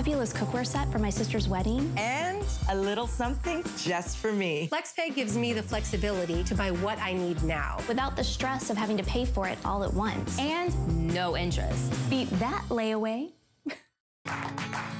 fabulous cookware set for my sister's wedding. And a little something just for me. FlexPay gives me the flexibility to buy what I need now. Without the stress of having to pay for it all at once. And no interest. Beat that layaway.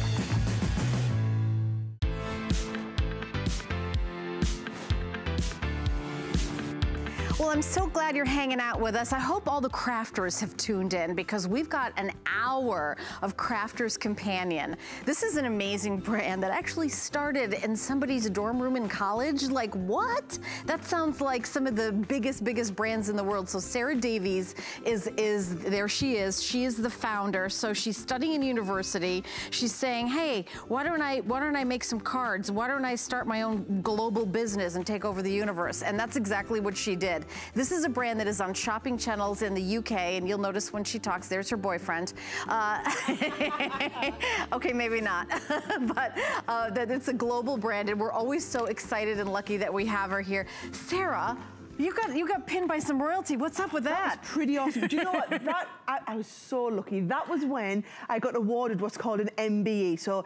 I'm so glad you're hanging out with us. I hope all the crafters have tuned in because we've got an hour of Crafter's Companion. This is an amazing brand that actually started in somebody's dorm room in college. Like, what? That sounds like some of the biggest, biggest brands in the world. So Sara Davies is, is there she is. She is the founder. So she's studying in university. She's saying, hey, why don't I, why don't I make some cards? Why don't I start my own global business and take over the universe? And that's exactly what she did. This is a brand that is on shopping channels in the UK, and you'll notice when she talks, there's her boyfriend. Uh, okay, maybe not, but uh, that it's a global brand, and we're always so excited and lucky that we have her here. Sara, you got you got pinned by some royalty. What's up with that? That was pretty awesome. Do you know what? That I, I, was so lucky. That was when I got awarded what's called an MBE. So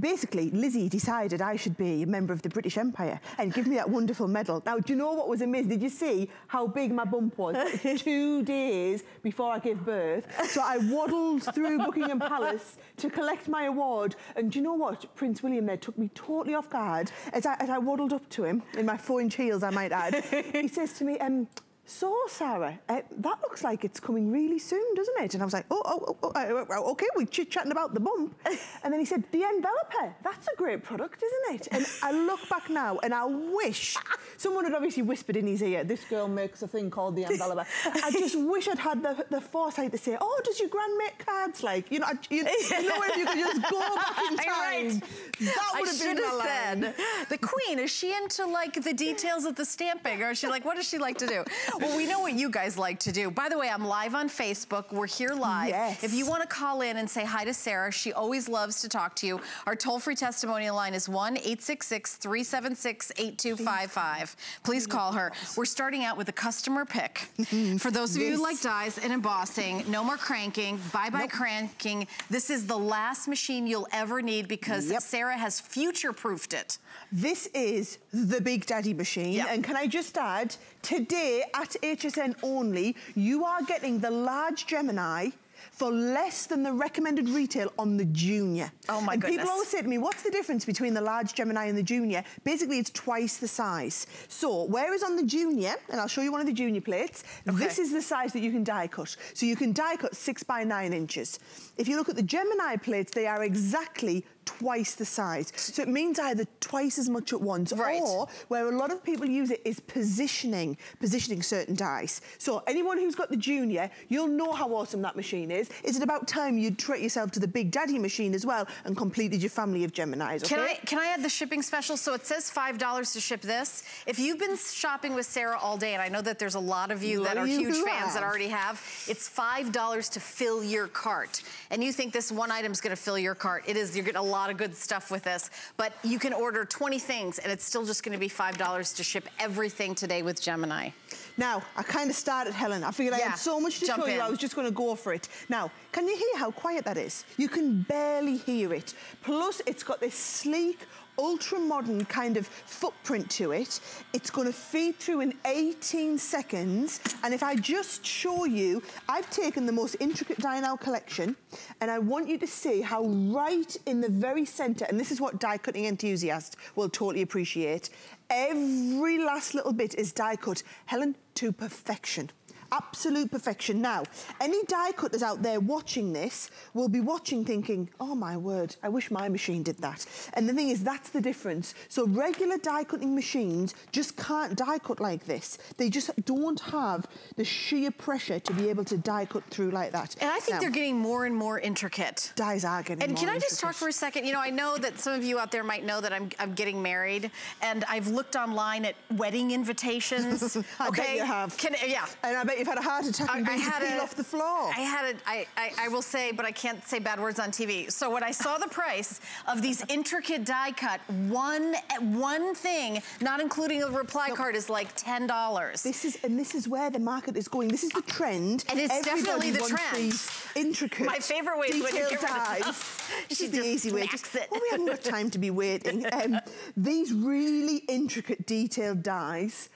basically, Lizzie decided I should be a member of the British Empire and give me that wonderful medal. Now, do you know what was amazing? Did you see how big my bump was? Two days before I gave birth. So I waddled through Buckingham Palace to collect my award. And do you know what? Prince William there took me totally off guard as I, as I waddled up to him in my four-inch heels, I might add. he says to me, um, so Sara, uh, that looks like it's coming really soon, doesn't it? And I was like, oh, oh, oh, oh uh, okay, we're chit-chatting about the bump. and then he said, the enveloper, that's a great product, isn't it? And I look back now and I wish, someone had obviously whispered in his ear, this girl makes a thing called the enveloper. I just wish I'd had the, the foresight to say, oh, does your gran make cards like? You know, you, you know if you could just go back in time. right. That would have been my said, line. the queen, is she into like the details of the stamping or is she like, what does she like to do? Well, we know what you guys like to do. By the way, I'm live on Facebook. We're here live. Yes. If you want to call in and say hi to Sara, she always loves to talk to you. Our toll-free testimonial line is 1-866-376-8255. Please call her. We're starting out with a customer pick. For those of you who like dies and embossing, no more cranking, bye-bye cranking. This is the last machine you'll ever need because Yep. Sara has future-proofed it. This is the Big Daddy machine. Yep. And can I just add, today at HSN only, you are getting the large Gemini for less than the recommended retail on the Junior. Oh my and goodness. people always say to me, what's the difference between the large Gemini and the Junior? Basically, it's twice the size. So, whereas on the Junior, and I'll show you one of the Junior plates, this is the size that you can die cut. So you can die cut six by nine inches. If you look at the Gemini plates, they are exactly twice the size. So it means either twice as much at once Right. or where a lot of people use it is positioning, positioning certain dice. So anyone who's got the junior, you'll know how awesome that machine is. Is it about time you'd treat yourself to the Big Daddy machine as well and completed your family of Geminis, okay? Can I can I add the shipping special? So it says five dollars to ship this. If you've been shopping with Sara all day, and I know that there's a lot of you that are you huge fans that already have, it's five dollars to fill your cart. And you think this one item's gonna fill your cart. It is, you're getting a lot of good stuff with this. But you can order 20 things and it's still just gonna be five dollars to ship everything today with Gemini. Now, I kind of started, Helen. I figured I had so much to jump show you, in. I was just going to go for it. Now, can you hear how quiet that is? You can barely hear it. Plus, it's got this sleek, ultra-modern kind of footprint to it. It's going to feed through in 18 seconds. And if I just show you, I've taken the most intricate Dianel collection, and I want you to see how right in the very center, and this is what die cutting enthusiasts will totally appreciate, every last little bit is die cut. Helen, to perfection. Absolute perfection. Now, any die cutters out there watching this will be watching thinking, oh my word, I wish my machine did that. And the thing is, that's the difference. So regular die cutting machines just can't die cut like this. They just don't have the sheer pressure to be able to die cut through like that. And I think now, they're getting more and more intricate. Dies are getting And can I just talk for a second? You know, I know that some of you out there might know that I'm, I'm getting married, and I've looked online at wedding invitations. I okay? bet you have. Can, yeah. And I bet you've had a heart attack and been to peel off the floor. I had a, I, I, I will say, but I can't say bad words on TV. So when I saw the price of these intricate die cut, one one thing, not including a reply card, is like ten dollars. This is and this is where the market is going. This is the trend. And it's Everybody definitely the trend. Intricate. My favorite way is when you get rid of This is the easy way. Just, it. oh, we haven't got time to be waiting. Um, these really intricate, detailed dies.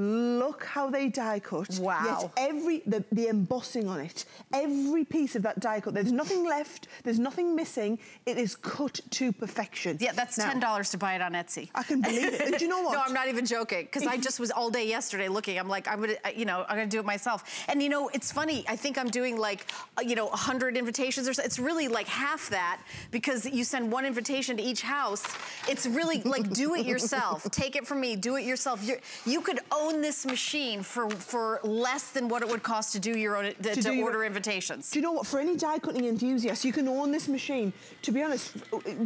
Look how they die cut. Wow. Yet every the, the embossing on it, every piece of that die cut. There's nothing left. There's nothing missing. It is cut to perfection. Yeah, that's Now, ten dollars to buy it on Etsy. I can believe it. And do you know what? no, I'm not even joking because I just was all day yesterday looking. I'm like, I'm gonna, you know, I'm gonna do it myself. And you know, it's funny. I think I'm doing like, uh, you know, 100 invitations or so. It's really like half that because you send one invitation to each house. It's really like do it yourself. Take it from me. Do it yourself. You're, you could own this machine for for less than what it would cost to do your own to, to your- order invitations. Do you know what? For any die cutting enthusiast, you can own this machine. To be honest,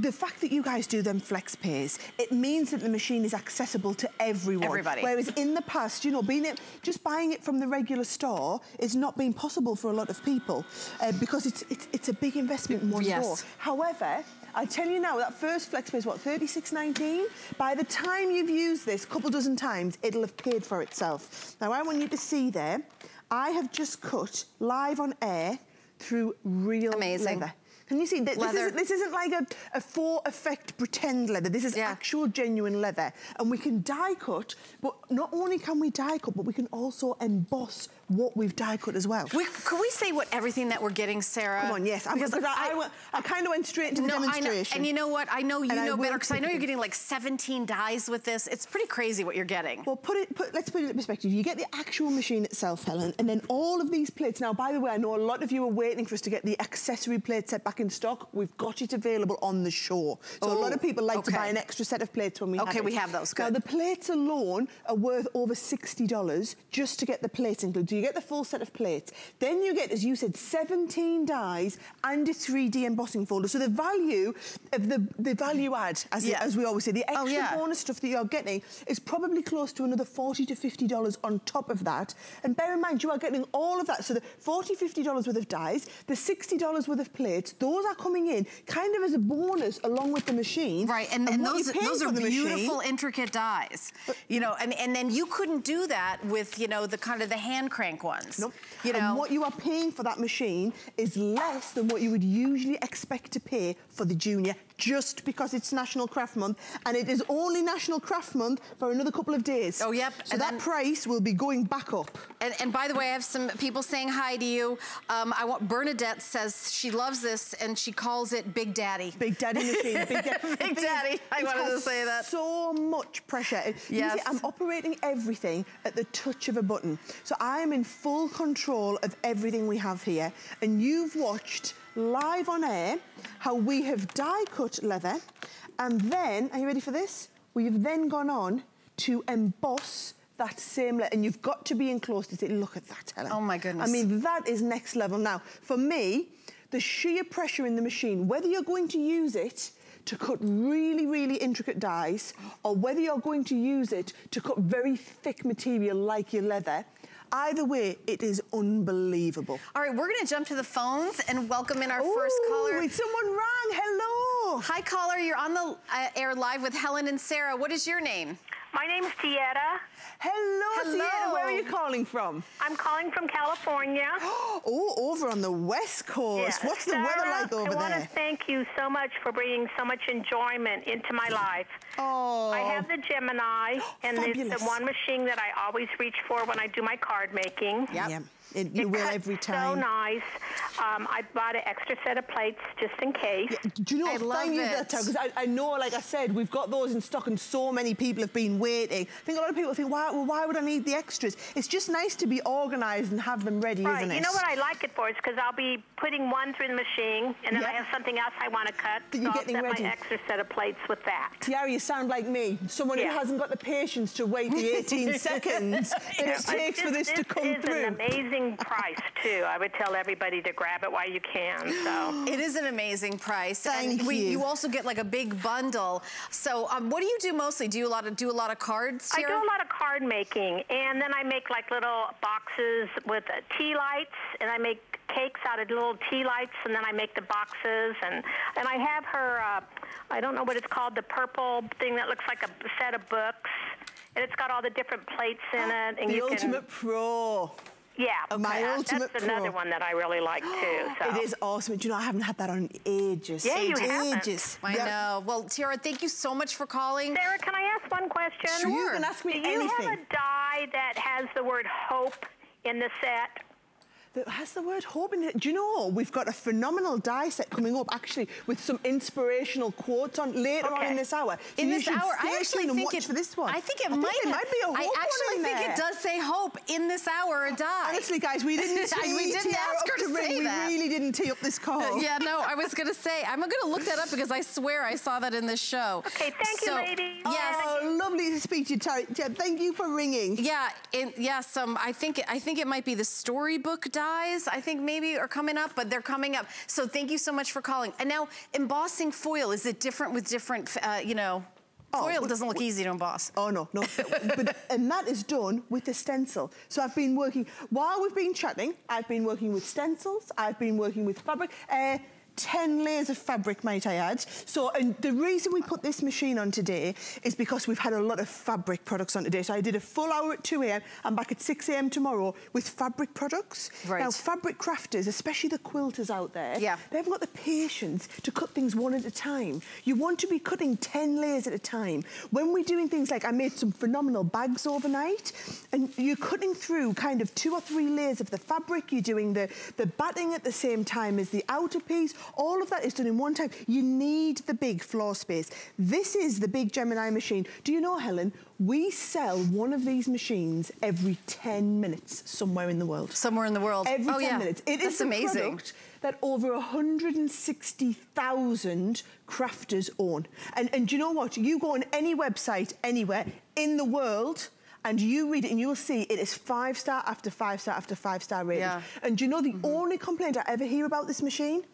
the fact that you guys do them flex pays, it means that the machine is accessible to everyone. Everybody. Whereas in the past, you know, being it, just buying it from the regular store is not been possible for a lot of people uh, because it's, it's it's a big investment in one Yes. go. However, I tell you now, that first flex pay is what, 36.19? By the time you've used this a couple dozen times, it'll have paid for itself. Now, I want you to see there, I have just cut live on air through real Amazing. leather. Can you see? Th- This isn't, this isn't like a, a faux effect pretend leather. This is Yeah. actual genuine leather. And we can die cut, but not only can we die cut, but we can also emboss what we've die cut as well. We, could we say what everything that we're getting, Sara? Come on, yes. I'm, Because because I, I- I, I kind of went straight into the No, I know, demonstration. and you know what? I know you And know better because I know you're getting like 17 dies with this. It's pretty crazy what you're getting. Well, put it. Put, let's put it in perspective. You get the actual machine itself, Helen, and then all of these plates. Now, by the way, I know a lot of you are waiting for us to get the accessory plate set back in stock. We've got it available on the show. So a lot of people like to buy an extra set of plates when we have Okay, we have those, Now, the plates alone are worth over sixty dollars just to get the plates included. So you get the full set of plates. Then you get, as you said, 17 dies and a 3D embossing folder. So the value of the the value add, as, Yeah. as we always say, the extra Oh, yeah. bonus stuff that you're getting is probably close to another 40 to 50 dollars on top of that and bear in mind you are getting all of that so the 40 50 dollars worth of dies the 60 dollars worth of plates those are coming in kind of as a bonus along with the machine Right, and, and what those, those are the machine- beautiful, intricate dies. You know, and, and then you couldn't do that with, you know, the kind of the hand crank ones. Nope. You know, And what you are paying for that machine is less than what you would usually expect to pay for the junior just because it's National Craft Month and it is only National Craft Month for another couple of days. Oh, yep. So And that then- price will be going back up. And, and by the way, I have some people saying hi to you. Um, I want Bernadette says she loves this and she calls it Big Daddy. Big Daddy machine. Big, da- Big Daddy. I wanted to say that. So much pressure. You see, Yes. I'm operating everything at the touch of a button. So I am in full control of everything we have here. And you've watched live on air how we have die cut leather. And then, are you ready for this? We've then gone on to emboss that same leather. And you've got to be in close to see. Look at that, Helen. Oh, my goodness. I mean, that is next level. Now, for me, the sheer pressure in the machine, whether you're going to use it to cut really, really intricate dies, or whether you're going to use it to cut very thick material like your leather, either way, it is unbelievable. All right, we're going to jump to the phones and welcome in our first caller. wait, someone rang. Hello. Hi, caller. You're on the uh, air live with Helen and Sara. What is your name? My name's Tieta. Hello, Hello. Sierra. Where are you calling from? I'm calling from California. Oh, over on the west coast. Yeah. What's the Sara, weather like over I want to thank you so much for bringing so much enjoyment into my life. Oh. I have the Gemini, and it's the one machine that I always reach for when I do my card making. Yep. It, you It will cuts every So time. nice. Um, I bought an extra set of plates just in case. Do you know I what? love Thank you for it. that, because I, I know, like I said, we've got those in stock and so many people have been waiting. I think a lot of people think, why, well, why would I need the extras? It's just nice to be organised and have them ready, Right. isn't it? You know what I like it for is because I'll be putting one through the machine, and then Yeah. I have something else I want to cut. That so you're I'll getting set ready. my extra set of plates with that. Tiara, you sound like me, someone Yeah. who hasn't got the patience to wait the 18 seconds that it but takes for this, to come through. This is through. an amazing price too. I would tell everybody to grab it while you can. So. It is an amazing price. Thank and we, you. you also get like a big bundle. So um, what do you do mostly? Do you a lot of do a lot of cards? I do a lot of card making, and then I make like little boxes with uh, tea lights, and I make cakes out of little tea lights, and then I make the boxes, and and I have her. Uh, I don't know what it's called, the purple thing that looks like a set of books, and it's got all the different plates in it, and the you ultimate pro. Can. Yeah, oh, My that- ultimate That's another pro. one that I really like too. So. It is awesome. Do you know, I haven't had that on ages. Yeah, you ages, haven't. ages. I Yeah. know. Well, Tiara, thank you so much for calling. Sara, can I ask one question? Sure. You can ask me Do you have a die that has the word hope in the set? That has the word hope in it. Do you know, we've got a phenomenal die set coming up, actually, with some inspirational quotes on later on in this hour. So in this hour, I actually think watch it. for this one. I think it I might. There ha- might be a hope I actually in think there. it does say hope in this hour. A die. Honestly, guys, we didn't we didn't ask her to ring. say we that. really didn't tee up this call. Yeah, no, I was gonna say I'm gonna look that up because I swear I saw that in this show. Okay, thank you, So, ladies. Yes. Oh, lovely to speak to you, Tara. Thank you for ringing. Yeah, and yes, um, I think I think it might be the storybook dies. I think maybe are coming up, but they're coming up. So thank you so much for calling. And now embossing foil is it different with different? Uh, you know, Oh, foil doesn't look easy to emboss. Oh no, no. but and that is done with a stencil. So I've been working while we've been chatting. I've been working with stencils. I've been working with fabric. Uh, 10 layers of fabric, might I add. So, and the reason we put this machine on today is because we've had a lot of fabric products on today. So I did a full hour at 2 a.m. I'm back at 6 a.m. tomorrow with fabric products. Right. Now, fabric crafters, especially the quilters out there, Yeah. they haven't got the patience to cut things one at a time. You want to be cutting 10 layers at a time. When we're doing things like I made some phenomenal bags overnight, and you're cutting through kind of two or three layers of the fabric, you're doing the, the batting at the same time as the outer piece, all of that is done in one time. You need the big floor space. This is the big Gemini machine. Do you know, Helen, we sell one of these machines every 10 minutes somewhere in the world. Somewhere in the world. Every oh 10 yeah, minutes. It is That's the amazing. product that over 160,000 crafters own. And, and do you know what? You go on any website anywhere in the world and you read it and you'll see it is five star after five star after five star rated. Yeah. And do you know the mm-hmm. only complaint I ever hear about this machine?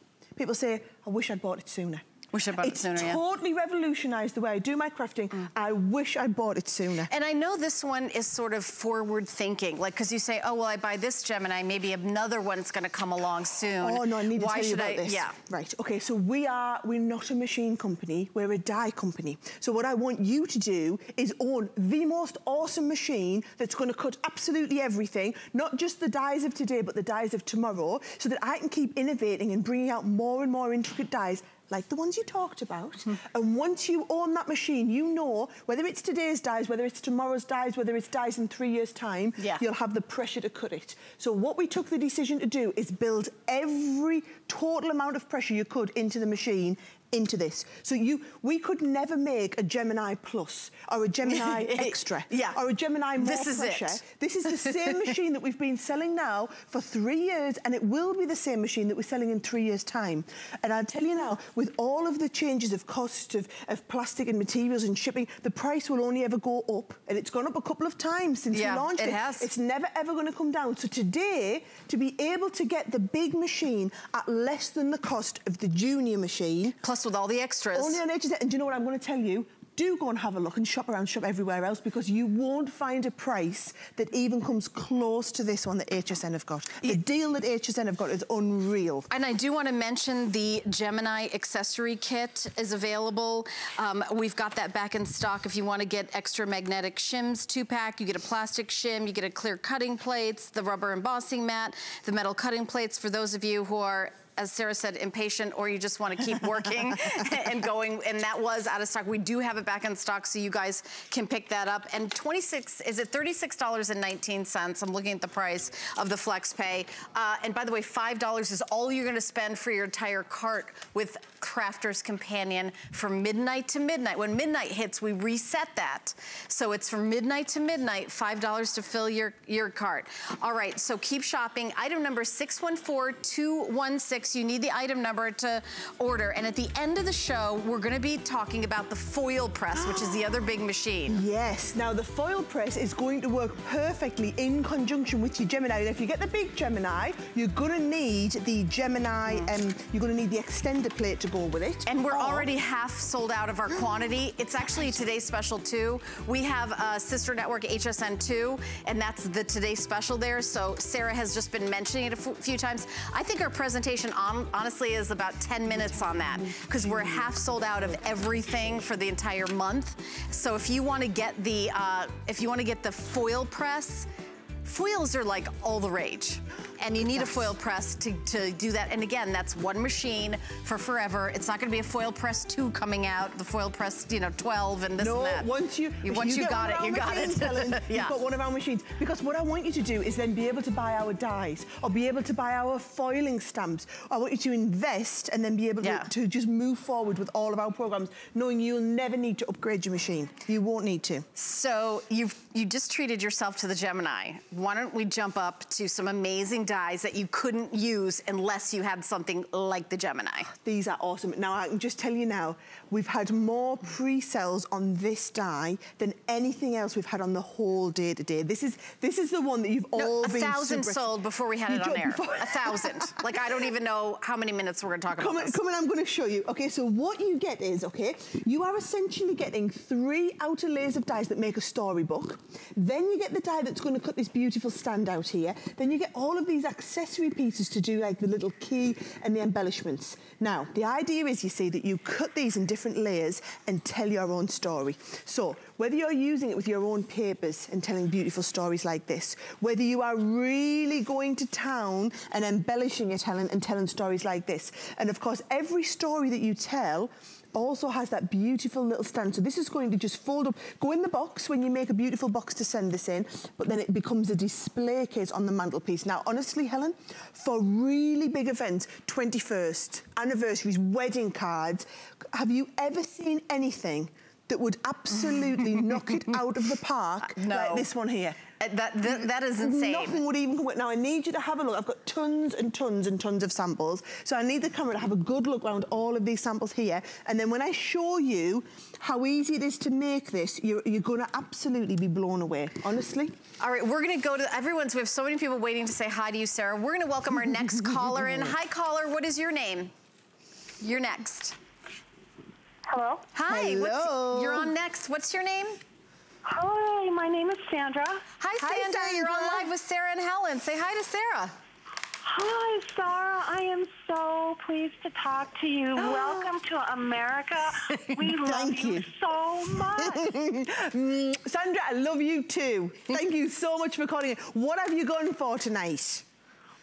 People say, I wish I'd bought it sooner. Wish I'd bought it it's sooner, yeah. totally revolutionised the way I do my crafting. Mm. I wish I'd bought it sooner. And I know this one is sort of forward thinking, like because you say, oh well, I buy this Gemini, maybe another one's going to come along soon. Oh no, I need to tell you about I? this. Yeah. Right. Okay. So we are. We're not a machine company. We're a die company. So what I want you to do is own the most awesome machine that's going to cut absolutely everything, not just the dies of today, but the dies of tomorrow, so that I can keep innovating and bringing out more and more intricate dies like the ones you talked about. Mm-hmm. And once you own that machine, you know whether it's today's dies, whether it's tomorrow's dies, whether it's dies in three years' time, Yeah. you'll have the pressure to cut it. So what we took the decision to do is build every total amount of pressure you could into the machine into this. So you, we could never make a Gemini Plus or a Gemini Extra Yeah. or a Gemini More This is Pressure. it. This is the same machine that we've been selling now for three years and it will be the same machine that we're selling in three years' time. And I'll tell you now, with all of the changes of cost of, of plastic and materials and shipping, the price will only ever go up. And it's gone up a couple of times since Yeah, we launched it it. has. It's never ever going to come down. So today, to be able to get the big machine at less than the cost of the junior machine, Plus with all the extras. only on HSN. And do you know what I'm going to tell you? Do go and have a look and shop around, shop everywhere else because you won't find a price that even comes close to this one that HSN have got. The deal that HSN have got is unreal. And I do want to mention the Gemini accessory kit is available. Um, we've got that back in stock if you want to get extra magnetic shims two pack. You get a plastic shim, you get a clear cutting plates, the rubber embossing mat, the metal cutting plates for those of you who are as Sara said, impatient or you just want to keep working and going, and that was out of stock. We do have it back in stock, so you guys can pick that up. And 26, is it $36.19? I'm looking at the price of the FlexPay. Uh, and by the way, $5 is all you're gonna spend for your entire cart with Crafter's Companion from midnight to midnight. When midnight hits, we reset that. So it's from midnight to midnight, $5 to fill your, your cart. All right, so keep shopping. Item number 614216. You need the item number to order. And at the end of the show, we're gonna be talking about the foil press, which is the other big machine. Yes, now the foil press is going to work perfectly in conjunction with your Gemini. And if you get the big Gemini, you're gonna need the Gemini, and um, you're gonna need the extender plate to go with it. And we're already half sold out of our quantity. It's actually today's special too. We have a sister network HSN2, and that's the today special there. So Sara has just been mentioning it a few times. I think our presentation on, honestly is about 10 minutes on that because we're half sold out of everything for the entire month. So if you want to get the, uh, if you want to get the foil press, foils are like all the rage and you need a foil press to, to do that. And again, that's one machine for forever. It's not gonna be a foil press two coming out, the foil press, you know, 12 and this no, and that. once you, once you, you got it, you got it. Helen, yeah. You've got one of our machines. Because what I want you to do is then be able to buy our dies or be able to buy our foiling stamps. I want you to invest and then be able yeah. to, to just move forward with all of our programs, knowing you'll never need to upgrade your machine. You won't need to. So you've you just treated yourself to the Gemini. Why don't we jump up to some amazing dies that you couldn't use unless you had something like the Gemini? These are awesome. Now, I can just tell you now, we've had more pre-sales on this die than anything else we've had on the whole day today. This is this is the one that you've no, all a been... A thousand sold before we had you it on air. a thousand. like, I don't even know how many minutes we're going to talk come about this. Come on, I'm going to show you. Okay, so what you get is, okay, you are essentially getting three outer layers of dies that make a storybook. Then you get the die that's going to cut this beautiful stand out here. Then you get all of these accessory pieces to do like the little key and the embellishments. Now, the idea is, you see, that you cut these in different layers and tell your own story. So, whether you're using it with your own papers and telling beautiful stories like this, whether you are really going to town and embellishing it, Helen, and telling stories like this. And of course, every story that you tell also has that beautiful little stand. So this is going to just fold up, go in the box when you make a beautiful box to send this in, but then it becomes a display case on the mantelpiece. Now, honestly, Helen, for really big events, 21st, anniversaries, wedding cards, have you ever seen anything that would absolutely knock it out of the park no. like this one here? Uh, that, that, that is insane. Nothing would even come Now, I need you to have a look. I've got tons and tons and tons of samples. So I need the camera to have a good look around all of these samples here. And then when I show you how easy it is to make this, you're, you're going to absolutely be blown away, honestly. All right, we're going to go to everyone's. We have so many people waiting to say hi to you, Sara. We're going to welcome our next caller in. Hi, caller. What is your name? You're next. Hello. Hi. Hello. you're on next. What's your name? Hi, my name is Sandra. Hi, Hi Sandra. Sandra. You're on live with Sara and Helen. Say hi to Sara. Hi, Sara. I am so pleased to talk to you. Welcome to America. We love you. you so much. Mm, Sandra, I love you too. Thank you so much for calling in. What have you gone for tonight?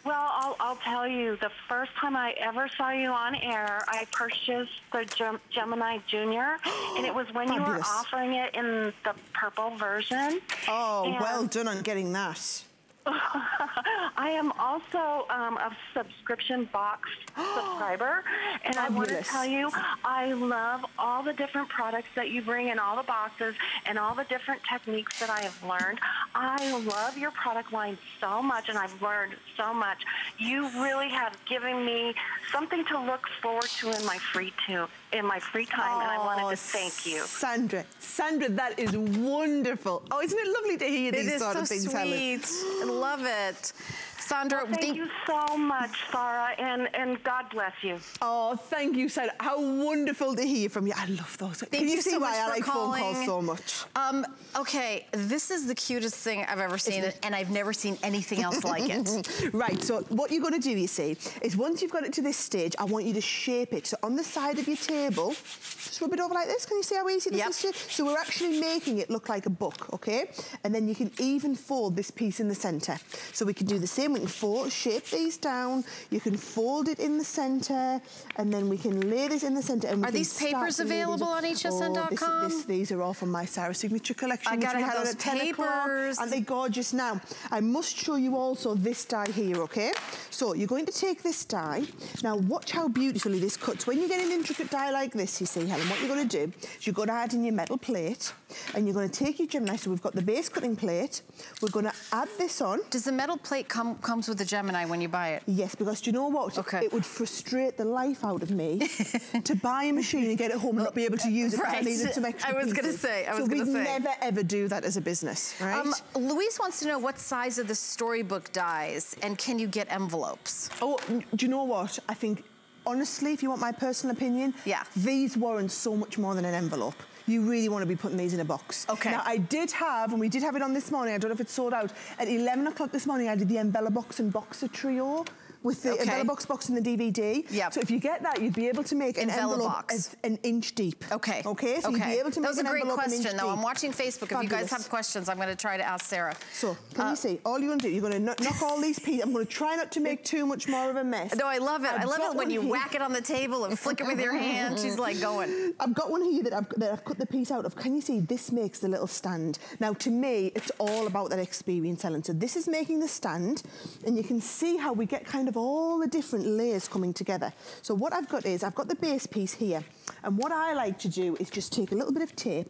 Well, I'll, I'll tell you, the first time I ever saw you on air, I purchased the Gem- Gemini Junior, and it was when you were offering it in the purple version. Oh, And- well done on getting that. I am also um, a subscription box subscriber, and I want to tell you, I love all the different products that you bring in all the boxes and all the different techniques that I have learned. I love your product line so much, and I've learned so much. You really have given me something to look forward to in my free to in my free time, and I wanted Oh, to thank you. Sandra, Sandra, that is wonderful. Oh, isn't it lovely to hear It these sort so of things, Helen? sweet. I love it. Sandra, Thank thank- you so much, Sara, and, and God bless you. Oh, thank you, Sarah. How wonderful to hear from you. I love those. Thank Can you, you see so why I for like phone calls so much? Um, okay, this is the cutest thing I've ever seen, and I've never seen anything else like it. right, so what you're going to do, you see, is once you've got it to this stage, I want you to shape it. So on the side of your table, just rub it over like this. Can you see how easy this Yep. is? to- So we're actually making it look like a book, okay? And then you can even fold this piece in the centre. So we can do the same with we can fold, shape these down. You can fold it in the center, and then we can lay this in the center. And Are these papers to lay these available on hsn.com? Oh, this, this, these are all from my Sara Signature collection. I gotta have those at 10 o'clock. papers. Aren't gorgeous? Now, I must show you also this die here, okay? So you're going to take this die. Now, watch how beautifully this cuts. When you get an intricate die like this, you see, Helen, what you're going to do is you're going to add in your metal plate, and you're going to take your Gemini. So we've got the base cutting plate. We're going to add this on. Does the metal plate come comes with the Gemini when you buy it? Yes, because do you know what? Okay. It would frustrate the life out of me to buy a machine and get it home and not be able to use it Right. I needed some extra I was gonna say, I was so gonna we'd say. never ever do that as a business, right? Um, Louise wants to know what size of the storybook dies and can you get envelopes? Oh, do you know what? I think, honestly, if you want my personal opinion, Yeah. these warrant so much more than an envelope. You really want to be putting these in a box. Okay. Now, I did have, and we did have it on this morning, I don't know if it's sold out, at 11 o'clock this morning, I did the Embella Box and Boxer trio with the Okay. Embella Box box and the DVD. Yep. So if you get that, you'd be able to make an envelope box. an inch deep. Okay. Okay, so okay. you'd be able to That make was a an great envelope an inch question, though. I'm watching Facebook. If you guys have questions, I'm going to try to ask Sarah. So, can Uh, you see, all you're going to do, you're going to knock, knock all these pieces. I'm going to try not to make too much more of a mess. No, I love it. I've I love it when you here. whack it on the table and flick it with your hand. She's like going. I've got one here that I've, that I've cut the piece out of. Can you see this makes the little stand? Now, to me, it's all about that experience, Ellen. So this is making the stand, and you can see how we get kind of all the different layers coming together. So what I've got is, I've got the base piece here, and what I like to do is just take a little bit of tape,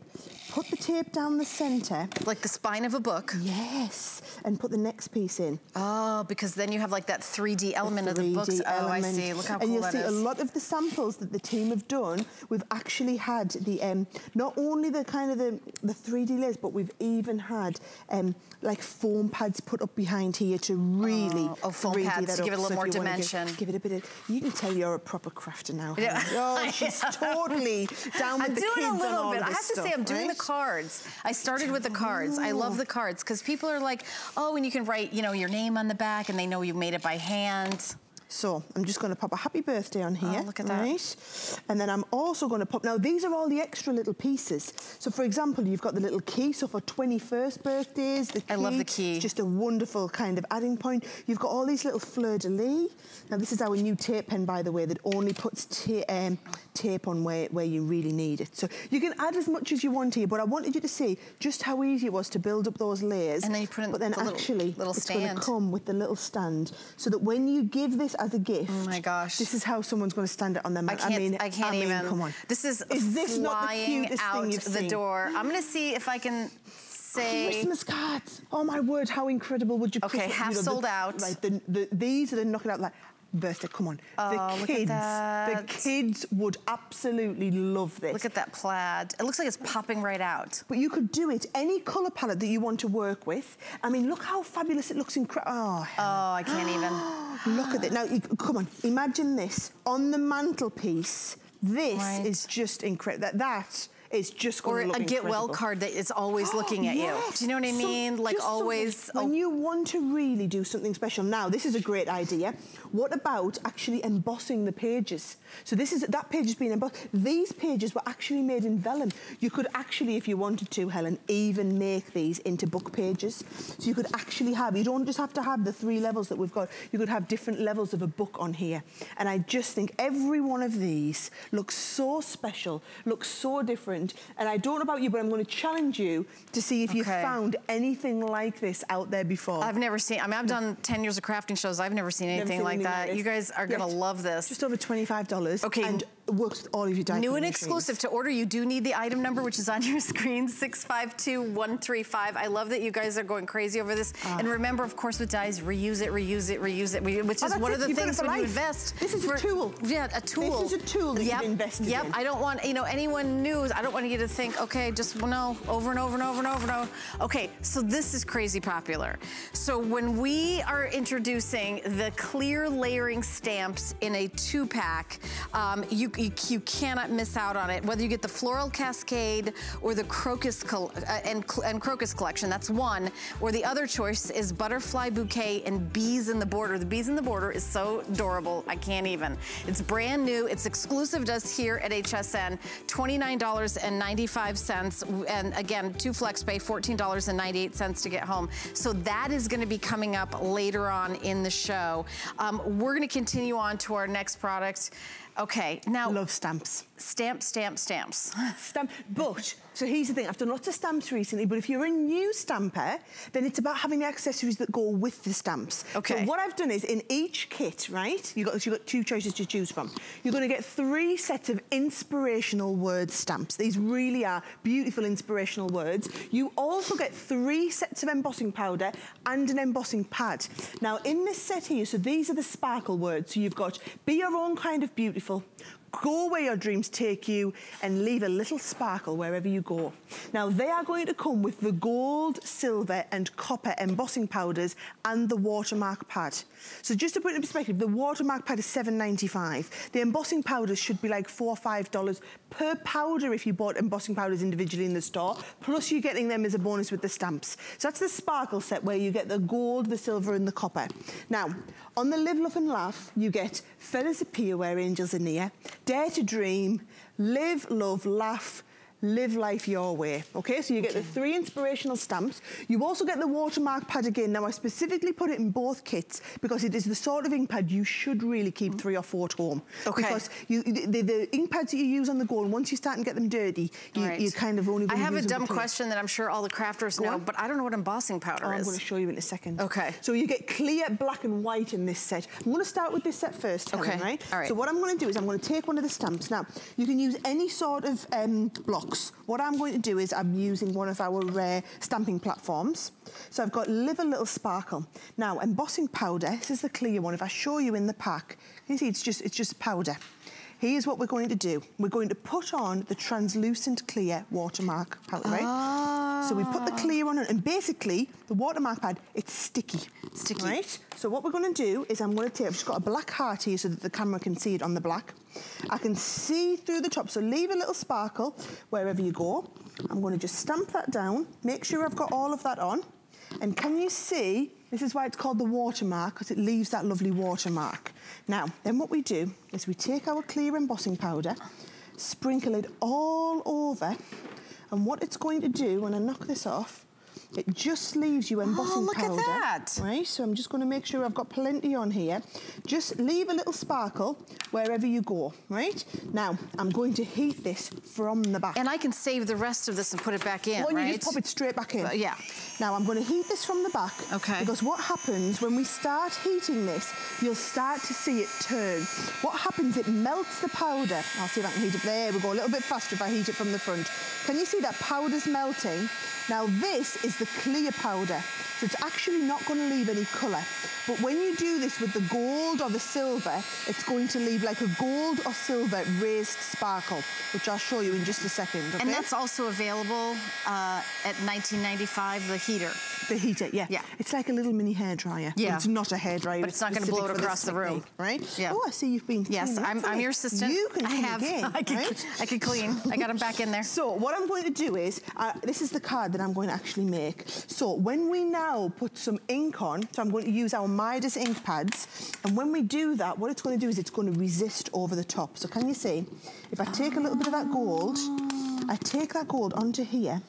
put the tape down the centre, Like the spine of a book. yes, and put the next piece in. Oh, because then you have like that 3D element of the 3D books. Oh, I element. see. Look how and cool you'll that see a lot of the samples that the team have done, we've actually had the um, not only the kind of the, the 3D layers, but we've even had um, like foam pads put up behind here to really Oh, oh, foam 3D pads to give it a little So more wanna give- dimension. Give, it a bit of. You can tell you're a proper crafter now. Yeah. Oh, she's totally down with I'm the doing a little bit. I have to say, I'm doing the right? Cards. I started with the cards. I love the cards because people are like, oh, and you can write, you know, your name on the back, and they know you made it by hand. So I'm just going to pop a happy birthday on here. Oh, look at that. Right? And then I'm also going to pop, now these are all the extra little pieces. So for example, you've got the little key. So for 21st birthdays, the key. I love the key. It's just a wonderful kind of adding point. You've got all these little fleur-de-lis. Now this is our new tape pen, by the way, that only puts ta um, tape on where, where you really need it. So you can add as much as you want here, but I wanted you to see just how easy it was to build up those layers. And then you put in But then the little- actually, little it's going to come with the little stand, so that when you give this as a gift, Oh my gosh. this is how someone's going to stand it on their I can't, I mean, I can't mean, even. Come on. This is, Is this not the flying out the seen? door. I'm going to see if I can say. Christmas cards. Oh my word, how incredible would you? Okay, half you know, sold the, out. Right, the, the, these are the knock it out like birthday. Come on, Oh, the kids, the kids would absolutely love this. Look at that plaid. It looks like it's popping right out. But you could do it any colour palette that you want to work with. I mean, look how fabulous it looks in. Oh, Oh, I can't even. Look at it. Now, you, come on, imagine this. On the mantelpiece, this Right. is just incredible. That, that is just Or going to a look get well card that is always looking at you. Do you know what I So mean? like always. When you want to really do something special, now this is a great idea. What about actually embossing the pages? So this is that page has been embossed. These pages were actually made in vellum. You could actually, if you wanted to, Helen, even make these into book pages. So you could actually have. You don't just have to have the three levels that we've got. You could have different levels of a book on here. And I just think every one of these looks so special, looks so different. And I don't know about you, but I'm going to challenge you to see if you've found anything like this out there before. I've never seen. I mean, I've done 10 years of crafting shows. I've never seen anything seen like that. You guys are gonna love this. Just over $25. Okay. And works with all of your die New and machines. exclusive to order. You do need the item number, which is on your screen, 652135. I love that you guys are going crazy over this. Ah. and remember, of course, with dies, reuse it, reuse it, reuse it, which Oh, is that's one it. of the You've things for when you life. invest. This is a tool. Yeah, a tool. This is a tool that you've yep. invested Yep. in. I don't want, you know, anyone new, I don't want you to think, okay, just, well, no, over and over and over and over and over. Okay, so this is crazy popular. So when we are introducing the clear layering stamps in a two pack, um, you, you, you cannot miss out on it. Whether you get the Floral Cascade or the Crocus uh, and, and Crocus Collection, that's one. Or the other choice is Butterfly Bouquet and Bees in the Border. The Bees in the Border is so adorable, I can't even. It's brand new, it's exclusive to us here at HSN, $29.95. And again, two flex pay, $14.98 to get home. So that is gonna be coming up later on in the show. Um, we're gonna continue on to our next product. Okay, now. Love stamps. Stamp, stamp, stamps. Stamp, but, so here's the thing, I've done lots of stamps recently, but if you're a new stamper, then it's about having the accessories that go with the stamps. Okay. So what I've done is in each kit, right, you've got, you've got two choices to choose from. You're gonna get three sets of inspirational word stamps. These really are beautiful inspirational words. You also get three sets of embossing powder and an embossing pad. Now in this set here, so these are the sparkle words. So you've got be your own kind of beautiful, Go where your dreams take you and leave a little sparkle wherever you go. Now they are going to come with the gold, silver and copper embossing powders and the watermark pad. So just to put it in perspective, the watermark pad is $7.95. The embossing powders should be like four or five dollars per powder if you bought embossing powders individually in the store, plus you're getting them as a bonus with the stamps. So that's the sparkle set where you get the gold, the silver and the copper. Now, on the Live, Love and Laugh, you get Feathers Appear Where Angels Are Near, Dare to Dream, Live, Love, Laugh, live life your way. Okay, so you get okay. the three inspirational stamps. You also get the watermark pad again. Now, I specifically put it in both kits because it is the sort of ink pad you should really keep three or four at home. Okay. Because you, the, the ink pads that you use on the go, and once you start and get them dirty, you, right. you kind of only I have a dumb question that I'm sure all the crafters know, but I don't know what embossing powder oh, is. I'm going to show you in a second. Okay. So you get clear, black and white in this set. I'm going to start with this set first, Helen, okay. right? All right. So what I'm going to do is I'm going to take one of the stamps. Now, you can use any sort of um, What I'm going going to do is I'm using one of our rare stamping platforms. So I've got Live a Little Sparkle. Now, embossing powder, this is the clear one. If I show you in the pack, you see it's just, it's just powder. Here's what we're going to do. We're going to put on the translucent clear watermark powder, right? Ah. So we put the clear on it, and basically, the watermark pad, it's sticky. Sticky. Right? So what we're going to do is I'm going to take, I've just got a black heart here so that the camera can see it on the black. I can see through the top, so leave a little sparkle wherever you go. I'm going to just stamp that down, make sure I've got all of that on. And can you see, this is why it's called the watermark, because it leaves that lovely watermark. Now, then what we do is we take our clear embossing powder, sprinkle it all over, and what it's going to do, when I knock this off, it just leaves you oh, embossing oh, look powder. at that. Right, so I'm just going to make sure I've got plenty on here. Just leave a little sparkle wherever you go, right? Now, I'm going to heat this from the back. And I can save the rest of this and put it back in, well, right? you just pop it straight back in. Uh, yeah. Now, I'm going to heat this from the back. Okay. Because what happens when we start heating this, you'll start to see it turn. What happens, it melts the powder. I'll see if I can heat it. There we go, a little bit faster if I heat it from the front. Can you see that powder's melting? Now this is the clear powder, so it's actually not going to leave any colour. But when you do this with the gold or the silver, it's going to leave like a gold or silver raised sparkle, which I'll show you in just a second. Okay? And that's also available uh, at 19.95, the heater. The heater, yeah. Yeah. It's like a little mini hairdryer. Yeah. It's not a hairdryer. But it's not going to blow it across the room. Right? Yeah. Oh, I see you've been Yes, I'm, I'm your assistant. You can I have. again, I, can, right? I can clean. I got them back in there. So what I'm going to do is, uh, this is the card that I'm going to actually make. So when we now put some ink on, so I'm going to use our Midas ink pads, and when we do that, what it's going to do is it's going to resist over the top. So can you see, if I take a little bit of that gold, I take that gold onto here,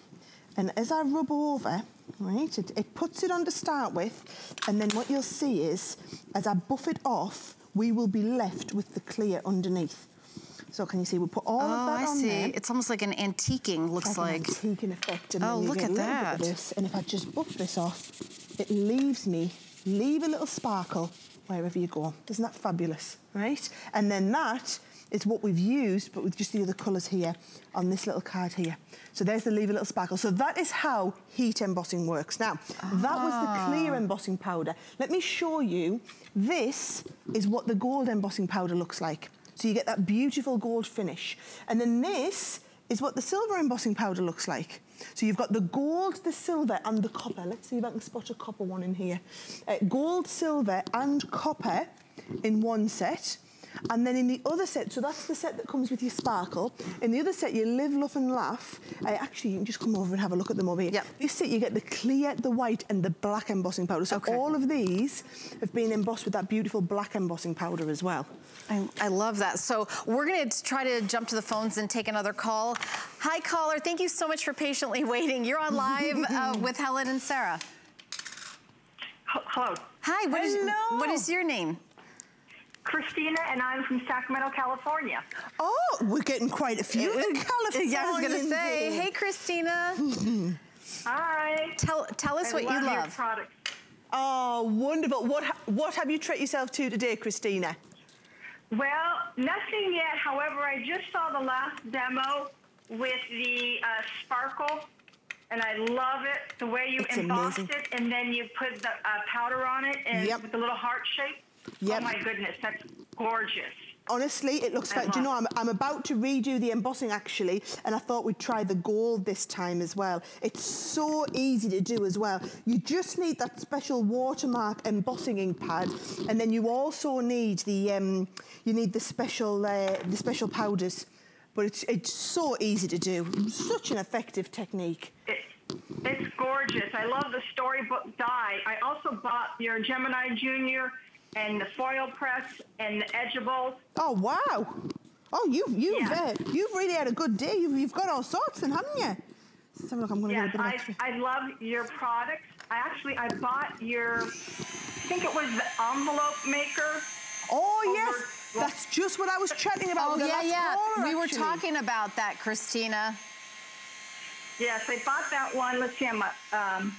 and as I rub over, right, it, it puts it on to start with, and then what you'll see is, as I buff it off, we will be left with the clear underneath. So can you see, we put all oh, of that I on see. there. It's almost like an antiquing, looks like. like. An antiquing effect. And oh, look at that. This, and if I just buff this off, it leaves me, leave a little sparkle wherever you go. Isn't that fabulous, right? And then that is what we've used, but with just the other colours here on this little card here. So there's the leave a little sparkle. So that is how heat embossing works. Now, ah. that was the ah. clear embossing powder. Let me show you, this is what the gold embossing powder looks like. So you get that beautiful gold finish. And then this is what the silver embossing powder looks like. So you've got the gold, the silver and the copper. Let's see if I can spot a copper one in here. Uh, gold, silver and copper in one set. And then in the other set, so that's the set that comes with your sparkle. In the other set, you live, love and laugh. Uh, actually, you can just come over and have a look at them over here. Yep. This set, you get the clear, the white and the black embossing powder. So Okay. all of these have been embossed with that beautiful black embossing powder as well. I, I love that. So we're gonna try to jump to the phones and take another call. Hi caller, thank you so much for patiently waiting. You're on live uh, with Helen and Sara. Hello. Hi, what is, Hello. what is your name? Christina, and I'm from Sacramento, California. Oh, we're getting quite a few in California. Yeah, I was gonna say, hey Christina, Hi. tell, tell us I what you love. Your love. product. Oh, wonderful. What, what have you treated yourself to today, Christina? Well, nothing yet. However, I just saw the last demo with the uh, sparkle, and I love it. The way you It's embossed amazing. it, and then you put the uh, powder on it, and Yep. with the little heart shape. Yep. Oh my goodness, that's gorgeous. Honestly, it looks I like, do you know, I'm, I'm about to redo the embossing actually, and I thought we'd try the gold this time as well. It's so easy to do as well. You just need that special watermark embossing ink pad, and then you also need the, um, you need the special, uh, the special powders. But it's, it's so easy to do. Such an effective technique. It, it's gorgeous. I love the storybook die. I also bought your Gemini Junior and the foil press and the edgeable. Oh, wow. Oh, you've, you've, Yeah. uh, you've really had a good day. You've, you've got all sorts then, haven't you? Let's have a look. I'm going to Yes, get a bit of I, extra. I love your products. I actually I bought your, I think it was the envelope maker. Oh, over- yes. That's just what I was chatting about Oh yeah, yeah. caller, we were talking about that, Christina. Yes, I bought that one. Let's see, I'm um,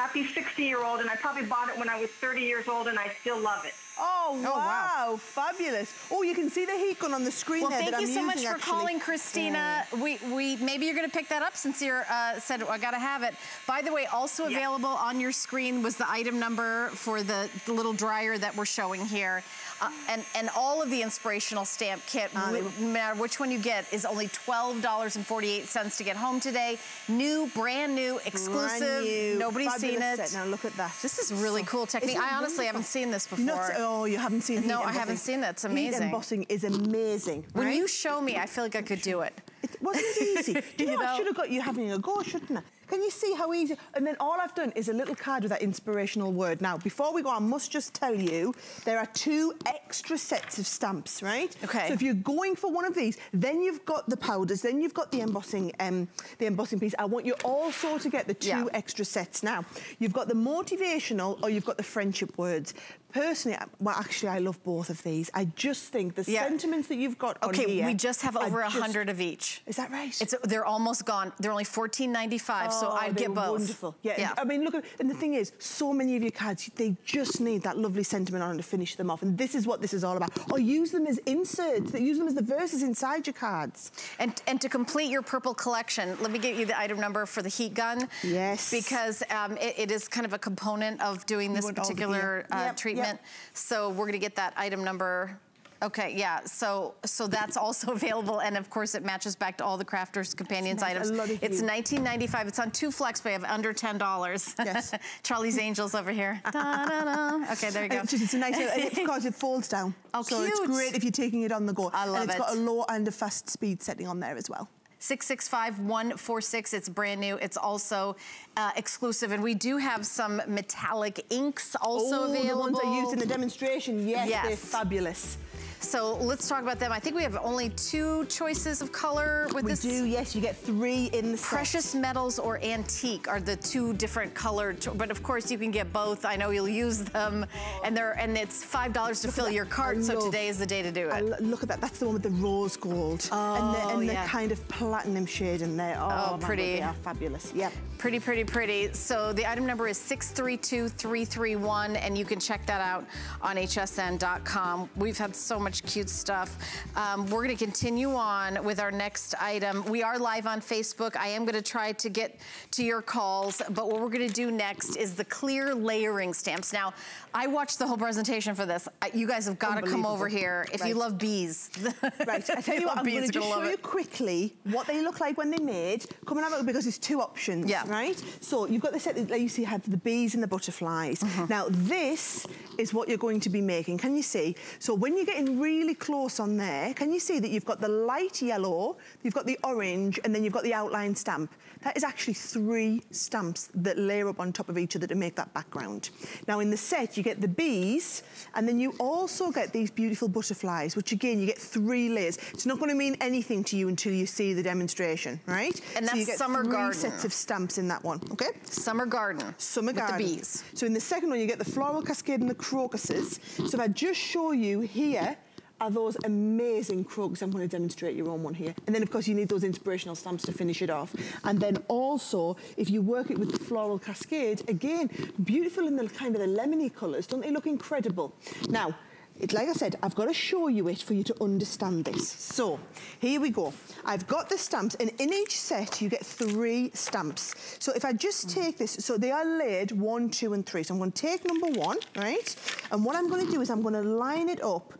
happy 60 year old, and I probably bought it when I was 30 years old, and I still love it. Oh, wow. wow. Fabulous. Oh, you can see the heat gun on the screen Well, there thank that you I'm so much for actually. calling, Christina. We, we maybe you're going to pick that up since you're uh, said I got to have it. By the way, also Yeah. available on your screen was the item number for the, the little dryer that we're showing here, uh, and and all of the inspirational stamp kit, Ah, no matter which one you get, is only twelve dollars and forty eight cents to get home today. New, brand new, exclusive. Brand new, Nobody's seen it. set. Now look at that. This is really cool technique. I honestly haven't seen this before. not- oh, you haven't seen it. No, I haven't seen that. It's Heat amazing. embossing is amazing. when you show me, I feel like I could do it. It wasn't easy. Do you, You know, I should have got you having a go, shouldn't I? Can you see how easy? And then all I've done is a little card with that inspirational word. Now, before we go, I must just tell you there are two extra sets of stamps, right? Okay. So if you're going for one of these, then you've got the powders, then you've got the embossing, um, the embossing piece. I want you also to get the two Yeah. extra sets. Now, you've got the motivational or you've got the friendship words. Personally, well, actually, I love both of these. I just think the Yeah. sentiments that you've got on Okay, here we just have over a hundred of each. Is that right? It's they're almost gone. They're only fourteen ninety five. so Oh, I'd get both. Wonderful. Yeah. yeah. I mean, look at, and the thing is, so many of your cards, they just need that lovely sentiment on to finish them off. And this is what this is all about. Or use them as inserts. Use them as the verses inside your cards. And, and to complete your purple collection, let me get you the item number for the heat gun. Yes. Because um, it, it is kind of a component of doing this want all the particular uh, Yep, treatment. Yep. So we're gonna get that item number. Okay, yeah, so so that's also available, and of course it matches back to all the Crafters Companions nice. Items. it It's here. 19.95. It's on two flex pay of under ten dollars. Yes. Charlie's Angels over here. Da-da-da. Okay, there you go. It's, it's a nice, and course, it folds down. Oh, so it's great if you're taking it on the go. I love it. And it's got a low and a fast speed setting on there as well. 665146. It's brand new. It's also uh, exclusive. And we do have some metallic inks also oh, available. the ones I used in the demonstration, yes, Yes. they're fabulous. So let's talk about them. I think we have only two choices of color with We this. do, yes, you get three in the set. Precious metals or antique are the two different color, cho- but of course you can get both. I know you'll use them, and they're and it's five dollars to fill your cart. I So love- today is the day to do it. look at that. That's the one with the rose gold and the, Oh, and the yeah. kind of platinum shade in there. Oh, Oh, word, pretty. They are fabulous. Yep. Pretty, pretty, pretty. So the item number is 632331, and you can check that out on hsn.com. We've had so much cute stuff. Um, we're going to continue on with our next item. We are live on Facebook. I am going to try to get to your calls, but what we're going to do next is the clear layering stamps. Now, I watched the whole presentation for this. I- You guys have got to come over here if you love bees. Right, I tell you what, I'm going to just show you quickly what they look like when they're made. Come and have a look because there's two options, Yeah. right? So you've got the set that you see have the bees and the butterflies. Mm-hmm. Now this is what you're going to be making. Can you see? So when you're getting really close on there, can you see that you've got the light yellow, you've got the orange, and then you've got the outline stamp. That is actually three stamps that layer up on top of each other to make that background. Now in the set, you get the bees, and then you also get these beautiful butterflies, which again, you get three layers. It's not gonna mean anything to you until you see the demonstration, right? And so you get Summer three Garden. sets of stamps in that one, okay? Summer Garden. Summer with the bees. So in the second one, you get the floral cascade and the crocuses. So if I just show you here, are those amazing crocus. I'm going to demonstrate your own one here. And then, of course, you need those inspirational stamps to finish it off. And then also, if you work it with the floral cascade, again, beautiful in the kind of the lemony colours. Don't they look incredible? Now, it, like I said, I've got to show you it for you to understand this. So, here we go. I've got the stamps, and in each set, you get three stamps. So if I just take this, so they are layered one, two, and three. So I'm going to take number one, right? And what I'm going to do is I'm going to line it up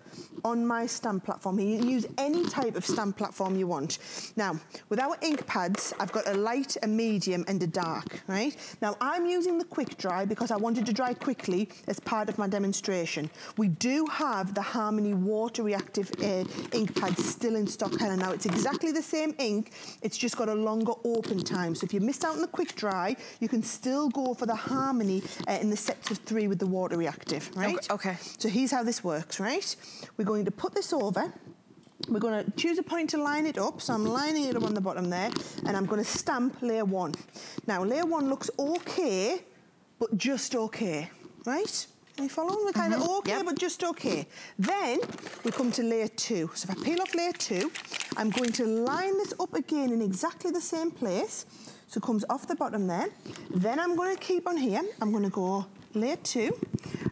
on my stamp platform. You can use any type of stamp platform you want. Now, with our ink pads, I've got a light, a medium, and a dark, right? Now, I'm using the quick dry because I wanted to dry quickly as part of my demonstration. We do have the Harmony water reactive uh, ink pads still in stock, Helen. Now, it's exactly the same ink, it's just got a longer open time. So if you missed out on the quick dry, you can still go for the Harmony uh, in the sets of three with the water reactive, right? Okay. So here's how this works, right? We're going to put this over. We're going to choose a point to line it up. So I'm lining it up on the bottom there. And I'm going to stamp layer one. Now, layer one looks okay, but just okay, right? Are you following? We're kind of Mhm, okay, yep. but just okay. Then we come to layer two. So if I peel off layer two, I'm going to line this up again in exactly the same place. So it comes off the bottom there. Then I'm going to keep on here. I'm going to go layer two,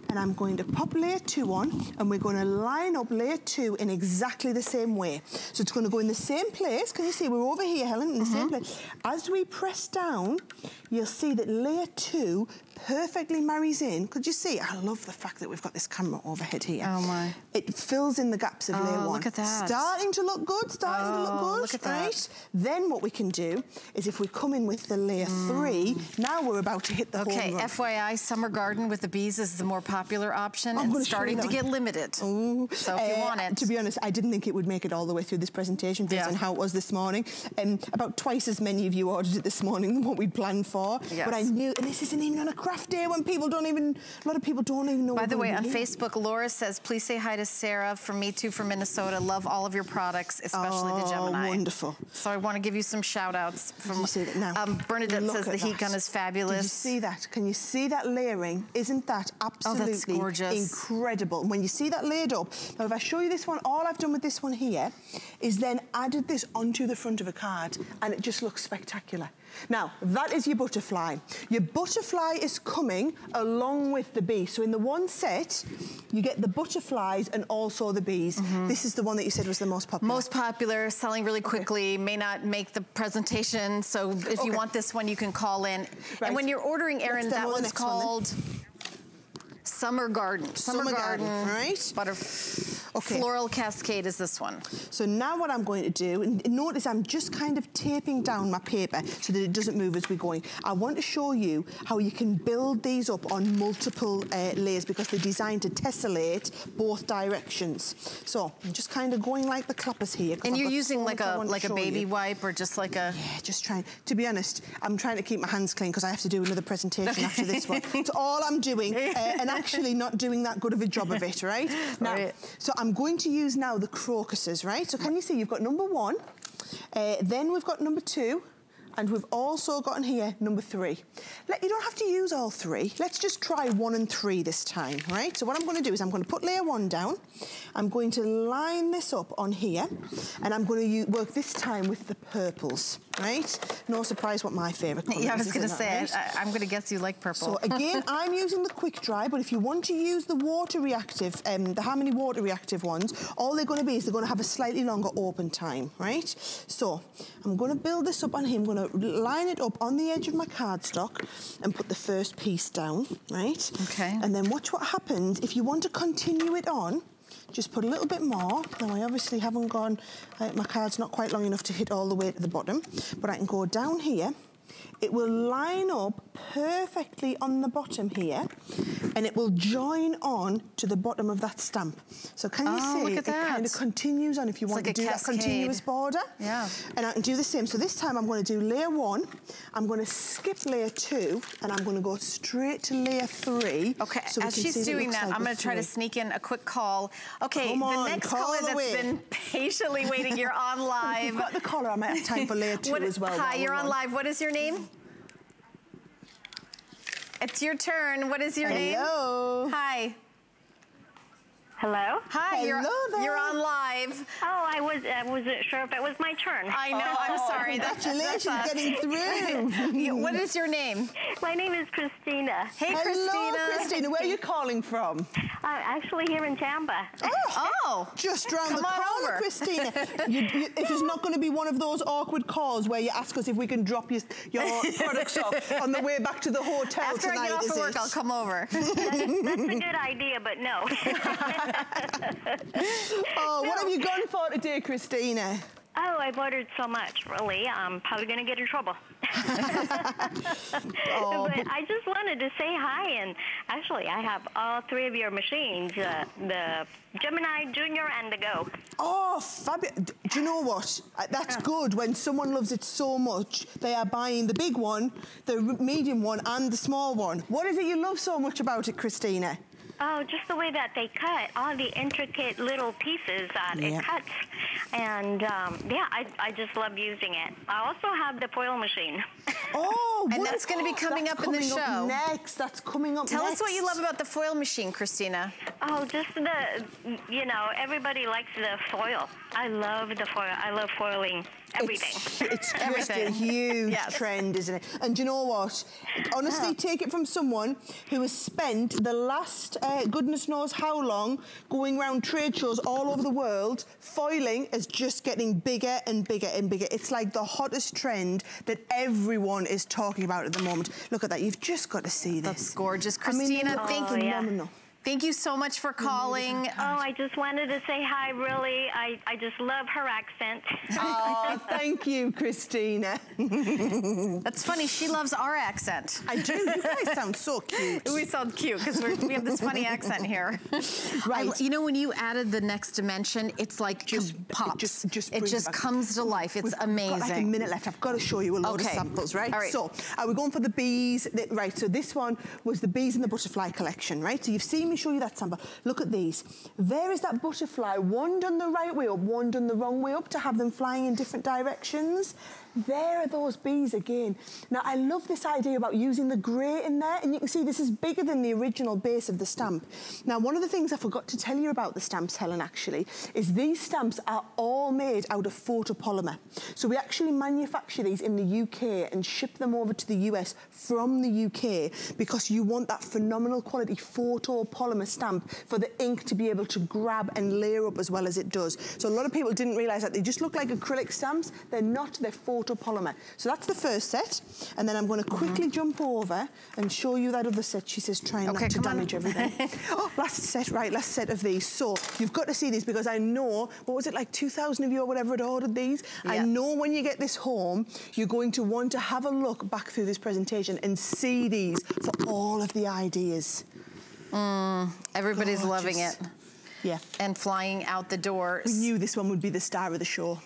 and I'm going to pop layer two on, and we're going to line up layer two in exactly the same way. So it's going to go in the same place. Can you see? We're over here, Helen, in the same mm-hmm. place. As we press down, you'll see that layer two perfectly marries in. Could you see? I love the fact that we've got this camera overhead here. Oh, my. It fills in the gaps of Oh, layer one. look at that. Starting to look good, starting to look Oh, good, look at that. right? Then what we can do is if we come in with the layer three, now we're about to hit the Mm. Okay. FYI, Summer Garden with the bees is the more popular option I'm and you starting to get limited. Ooh. So if you Uh, want it. To be honest, I didn't think it would make it all the way through this presentation based Yeah. on how it was this morning. Um, about twice as many of you ordered it this morning than what we'd planned for. Yes. But I knew, and this isn't even on a craft day when people don't even, a lot of people don't even know By the way, on here. Facebook, Laura says, please say hi to Sara from Me Too from Minnesota. Love all of your products, especially the Oh, Gemini. wonderful. So I want to give you some shout outs from you see that now? Um, Bernadette Look says the at heat gun is fabulous. Did you see that? Can you see that layering? Isn't that absolutely Oh, gorgeous. incredible? And when you see that layered up, now if I show you this one, all I've done with this one here is then added this onto the front of a card and it just looks spectacular. Now, that is your butterfly. Your butterfly is coming along with the bee. So in the one set, you get the butterflies and also the bees. Mm-hmm. This is the one that you said was the most popular. Most popular, selling really quickly, may not make the presentation. So if you want this one, you can call in. Right. And when you're ordering, Erin, that one's next one called Summer Garden. Summer Garden, right? Butter Okay. Floral Cascade is this one. So now what I'm going to do, and notice I'm just kind of taping down my paper so that it doesn't move as we're going. I want to show you how you can build these up on multiple uh, layers because they're designed to tessellate both directions. So I'm just kind of going like the clappers here. And I've you're using like a like a baby you. wipe or just like a Yeah, just trying. To be honest, I'm trying to keep my hands clean because I have to do another presentation after this one. So all I'm doing, uh, and actually not doing that good of a job of it, right? Now, Right. so I'm going to use now the crocuses, right? So can you see you've got number one, uh, then we've got number two, and we've also got in here number three. Let, you don't have to use all three. Let's just try one and three this time, right? So what I'm going to do is I'm going to put layer one down. I'm going to line this up on here, and I'm going to work this time with the purples, right? No surprise what my favourite colour Yeah, I was gonna say, right? I, I'm gonna guess you like purple. So again, I'm using the quick dry, but if you want to use the water reactive, um, the Harmony water reactive ones, all they're going to be is they're going to have a slightly longer open time, right? So I'm going to build this up on here. I'm going to line it up on the edge of my cardstock and put the first piece down, right? Okay. And then watch what happens if you want to continue it on. Just put a little bit more. Now I obviously haven't gone, uh, my card's not quite long enough to hit all the way to the bottom, but I can go down here it will line up perfectly on the bottom here and it will join on to the bottom of that stamp. So can you Oh, see look at it kind of continues on if you It's want like to do cascade. that continuous border. Yeah. And I can do the same. So this time I'm going to do layer one, I'm going to skip layer two and I'm going to go straight to layer three. Okay, so as she's doing that, like I'm gonna try to sneak in a quick call. Okay, Come the next call caller that's away. been patiently waiting, you're on live. You've got the collar, I might have time for layer two What- as well. Hi, you're on live. What is your name? It's your turn. What is your name? Hello. Hi. Hello? Hi, you're, Hello there. you're on live. Oh, I was I wasn't sure if it was my turn. I know, I'm oh, sorry. That's- Congratulations that's us. getting through. What is your name? My name is Christina. Hey, Hello, Christina. Christina. Where are you calling from? I'm actually here in Tampa. Oh, oh. Just round Come the corner. Christina. you, you, it is not going to be one of those awkward calls where you ask us if we can drop your, your products off on the way back to the hotel after tonight. I get off of work, it? I'll come over. That's a good idea, but no. Oh, what have you gone for today, Christina? oh, I've ordered so much, really. I'm probably going to get in trouble. Oh, but I just wanted to say hi, and actually, I have all three of your machines uh, the Gemini Junior and the Go. Oh, fabulous. Do you know what? Uh, That's good when someone loves it so much, they are buying the big one, the medium one, and the small one. What is it you love so much about it, Christina? Oh, just the way that they cut, all the intricate little pieces that Yeah. it cuts. And um, yeah, I, I just love using it. I also have the foil machine. Oh, And that's gonna be coming that's up in the coming up show. next. That's coming up Tell next. us what you love about the foil machine, Christina. Oh, just the, you know, everybody likes the foil. I love the foil. I love foiling everything. It's, it's just a huge Yes. trend, isn't it? And do you know what? Honestly, take it from someone who has spent the last uh, goodness knows how long going around trade shows all over the world. Foiling is just getting bigger and bigger and bigger. It's like the hottest trend that everyone is talking about at the moment. Look at that. You've just got to see this. That's gorgeous. I mean, they Christina, look thank you. phenomenal. Thank you so much for calling. Oh, I just wanted to say hi, really. I, I just love her accent. Oh, thank you, Christina. That's funny. She loves our accent. I do. You guys sound so cute. We sound cute because we have this funny accent here. Right. I- you know, when you added the next dimension, it's like just Just- pops. just- just it just comes to life. It's We've amazing. got like a minute left. I've got to show you a load Okay. of samples, right? All right. So, uh, we're going for the bees. Right, so this one was the bees and the butterfly collection, right? So you've seen me show you that sample. Look at these. There is that butterfly, one done the right way up, one done the wrong way up to have them flying in different directions. There are those bees again. Now, I love this idea about using the grey in there, and you can see this is bigger than the original base of the stamp. Now, one of the things I forgot to tell you about the stamps, Helen, actually, is these stamps are all made out of photopolymer. So we actually manufacture these in the UK and ship them over to the US from the UK because you want that phenomenal quality photopolymer stamp for the ink to be able to grab and layer up as well as it does. So a lot of people didn't realise that they just look like acrylic stamps. They're not, they're photopolymer. So that's the first set. And then I'm going to mm-hmm. quickly jump over and show you that other set. She says trying Okay, not to come on. damage everything. oh, last set, right, last set of these. So you've got to see these because I know, what was it, like 2,000 of you or whatever had ordered these? I know when you get this home, you're going to want to have a look back through this presentation and see these for all of the ideas. Mm, everybody's loving it. Yeah. And flying out the door. We knew this one would be the star of the show.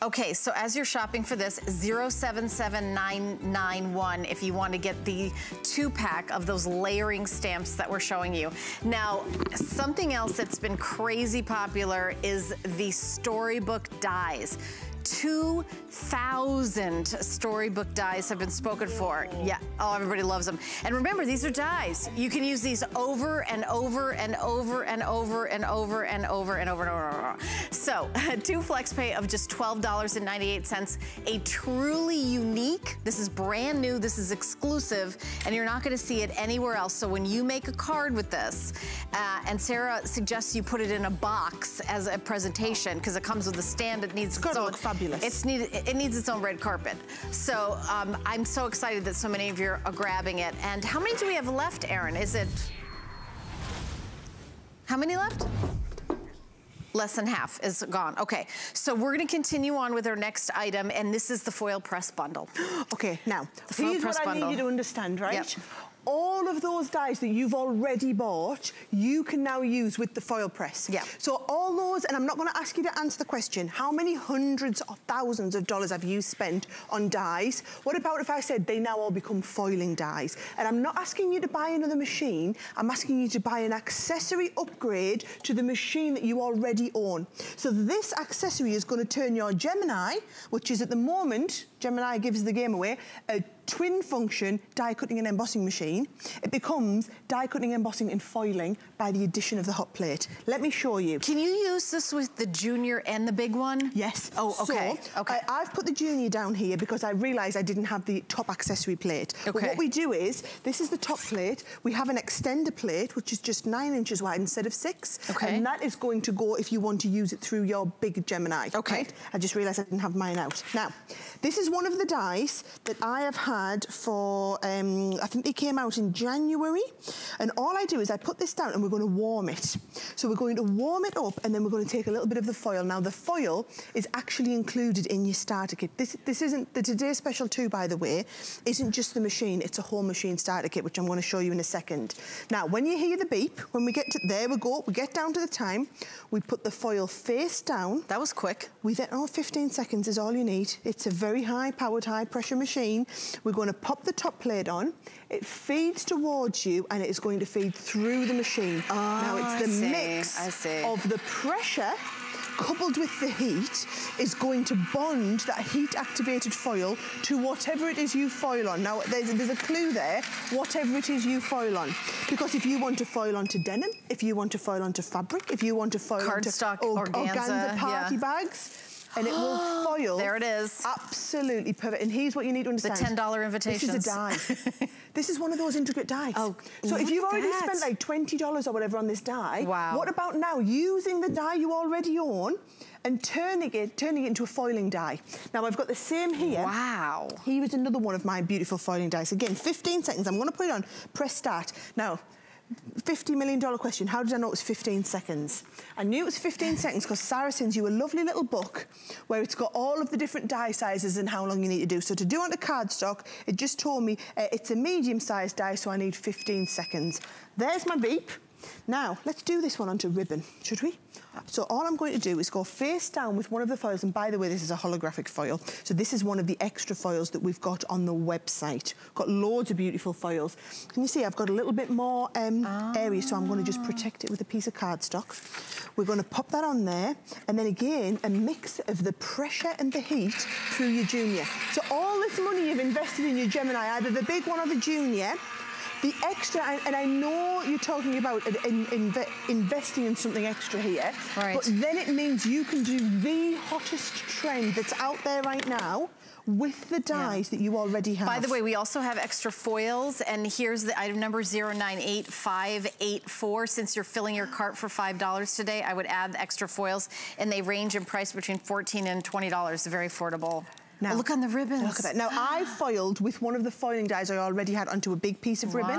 Okay, so as you're shopping for this, 077991 if you want to get the two pack of those layering stamps that we're showing you. Now, something else that's been crazy popular is the storybook dies. 2,000 storybook dies have been spoken for. Yeah, oh, everybody loves them. And remember, these are dies. You can use these over and over and over and over and over and over and over and over. And over. So, two flex pay of just $12.98. A truly unique, this is brand new, this is exclusive, and you're not gonna see it anywhere else. So when you make a card with this, uh, and Sara suggests you put it in a box as a presentation, because it comes with a stand, it needs gotta its own, fabulous. It's need, it needs its own red carpet. So um, I'm so excited that so many of you are grabbing it. And how many do we have left, Erin? Is it, how many left? Less than half is gone. Okay, so we're gonna continue on with our next item, and this is the foil press bundle. Okay, now, The foil here's press what I bundle. need you to understand, right? Yep. All of those dies that you've already bought, you can now use with the foil press. Yeah. So all those, and I'm not gonna ask you to answer the question, how many hundreds of thousands of dollars have you spent on dies? What about if I said they now all become foiling dies? And I'm not asking you to buy another machine, I'm asking you to buy an accessory upgrade to the machine that you already own. So this accessory is gonna turn your Gemini, which is at the moment, Gemini gives the game away, a twin function die cutting and embossing machine. It becomes die cutting, embossing and foiling by the addition of the hot plate. Let me show you. Can you use this with the junior and the big one? Yes. Oh, okay, So, okay. I, have put the junior down here because I realised I didn't have the top accessory plate. But Okay. what we do is, this is the top plate. We have an extender plate, which is just nine inches wide instead of six. Okay. And that is going to go if you want to use it through your big Gemini. Okay. right? I just realised I didn't have mine out. Now, this is one of the dies that I have had for, um, I think they came out in January. And all I do is I put this down and we're going to warm it. So we're going to warm it up and then we're going to take a little bit of the foil. Now, the foil is actually included in your starter kit. This, this isn't, the Today Special 2, by the way, isn't just the machine, it's a whole machine starter kit, which I'm going to show you in a second. Now, when you hear the beep, when we get to, there we go, we get down to the time, we put the foil face down. That was quick. We then, oh, 15 seconds is all you need. It's a very high powered, high pressure machine. We're going to pop the top plate on. It feeds towards you and it is going to feed through the machine. Oh, now Oh, I it's the see, mix of the pressure coupled with the heat is going to bond that heat activated foil to whatever it is you foil on. Now there's, there's a clue there, whatever it is you foil on. Because if you want to foil onto denim, if you want to foil onto fabric, if you want to foil onto Cardstock, org- organza, party yeah. bags, and it will foil. There it is. Absolutely perfect. And here's what you need to understand. The $10 invitation. This is a die. this is one of those intricate dies. Oh, so if you've already that. spent like $20 or whatever on this die, Wow. what about now using the die you already own and turning it, turning it into a foiling die? Now I've got the same here. Wow. Here is another one of my beautiful foiling dies. Again, 15 seconds. I'm going to put it on. Press start. Now, $50 million question. How did I know it was 15 seconds? I knew it was 15 seconds because Sara sends you a lovely little book where it's got all of the different die sizes and how long you need to do. So to do onto cardstock, it just told me uh, it's a medium-sized die, so I need 15 seconds. There's my beep. Now, let's do this one onto ribbon, should we? So all I'm going to do is go face down with one of the foils, and by the way, this is a holographic foil. So this is one of the extra foils that we've got on the website. Got loads of beautiful foils. Can you see I've got a little bit more um, area, so I'm going to just protect it with a piece of cardstock. We're going to pop that on there, and then again, a mix of the pressure and the heat through your junior. So all this money you've invested in your Gemini, either the big one or the junior, the extra, and, I know you're talking about in, in, investing in something extra here, Right. but then it means you can do the hottest trend that's out there right now with the dies that you already have. By the way, we also have extra foils, and here's the item number 098584. Since you're filling your cart for $5 today, I would add the extra foils, and they range in price between 14 and $20. Very affordable. Now, Oh, look on the ribbons. Look at that. Now, I foiled with one of the foiling dies I already had onto a big piece of ribbon.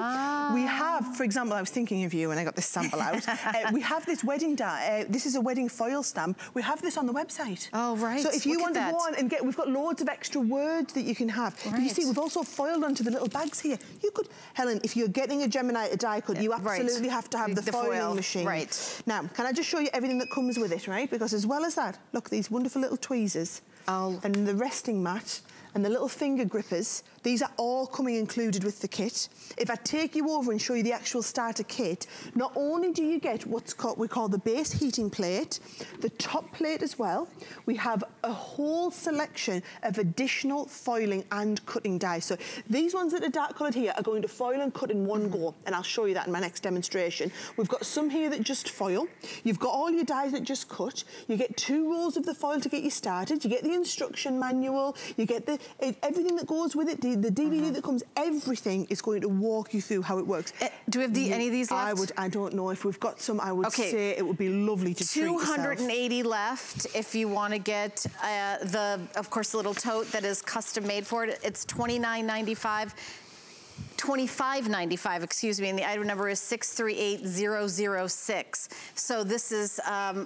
We have, for example, I was thinking of you when I got this sample out. uh, we have this wedding die. Uh, this is a wedding foil stamp. We have this on the website. Oh, right. So if you Look want to go on and get, we've got loads of extra words that you can have. But you see, we've also foiled onto the little bags here. You could, Helen, if you're getting a Gemini a die cut, you right. absolutely have to have the, The foiling foil, machine. right. Now, can I just show you everything that comes with it, right? Because as well as that, look, these wonderful little tweezers Oh. and the resting mat and the little finger grippers, these are all coming included with the kit. If I take you over and show you the actual starter kit, not only do you get what's called, we call the base heating plate, the top plate as well, we have a whole selection of additional foiling and cutting dies. So these ones that are dark coloured here are going to foil and cut in one go, and I'll show you that in my next demonstration. We've got some here that just foil. You've got all your dies that just cut. You get two rolls of the foil to get you started. You get the instruction manual. You get the everything that goes with it, the, the DVD that comes. Everything is going to walk you through how it works. Uh, do we have the- any of these left? I would. I don't know if we've got some. I would Okay. say it would be lovely to treat 280 left if you want to get uh, the, of course, the little tote that is custom made for it. It's $29.95. 25.95, excuse me, and the item number is 638006. So this is um,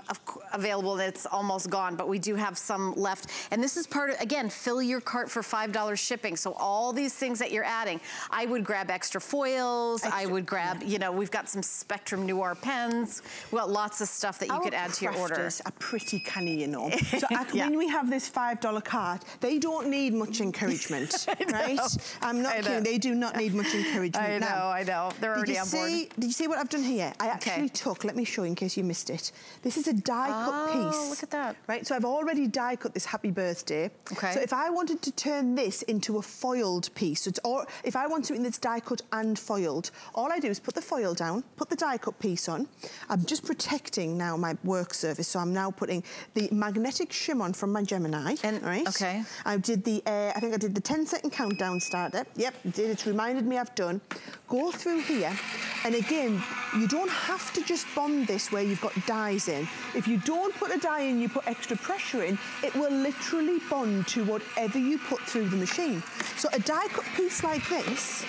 available, it's almost gone, but we do have some left. And this is part of, again, fill your cart for $5 shipping. So all these things that you're adding, I would grab extra foils, extra, I would grab, yeah. you know, we've got some Spectrum Noir pens, We've got lots of stuff that you Our could add to your order. are pretty canny, you know. So yeah. when we have this $5 cart, they don't need much encouragement, right? I'm not kidding, they do not need much encouragement. I know, now, I know. They're already on board. See, did you see what I've done here? I actually okay. took, let me show you in case you missed it. This is a die cut piece. oh, piece. look at that. Right, so I've already die cut this happy birthday. Okay. So if I wanted to turn this into a foiled piece, so or if I want something that's die cut and foiled, all I do is put the foil down, put the die cut piece on. I'm just protecting now my work surface, so I'm now putting the magnetic shim on from my Gemini. And, right? Okay. I did the, uh, I think I did the 10 second countdown starter. Yep, did. It's reminded me I've done. Go through here, and again, you don't have to just bond this where you've got dies in. If you don't put a die in, you put extra pressure in, it will literally bond to whatever you put through the machine. So a die cut piece like this,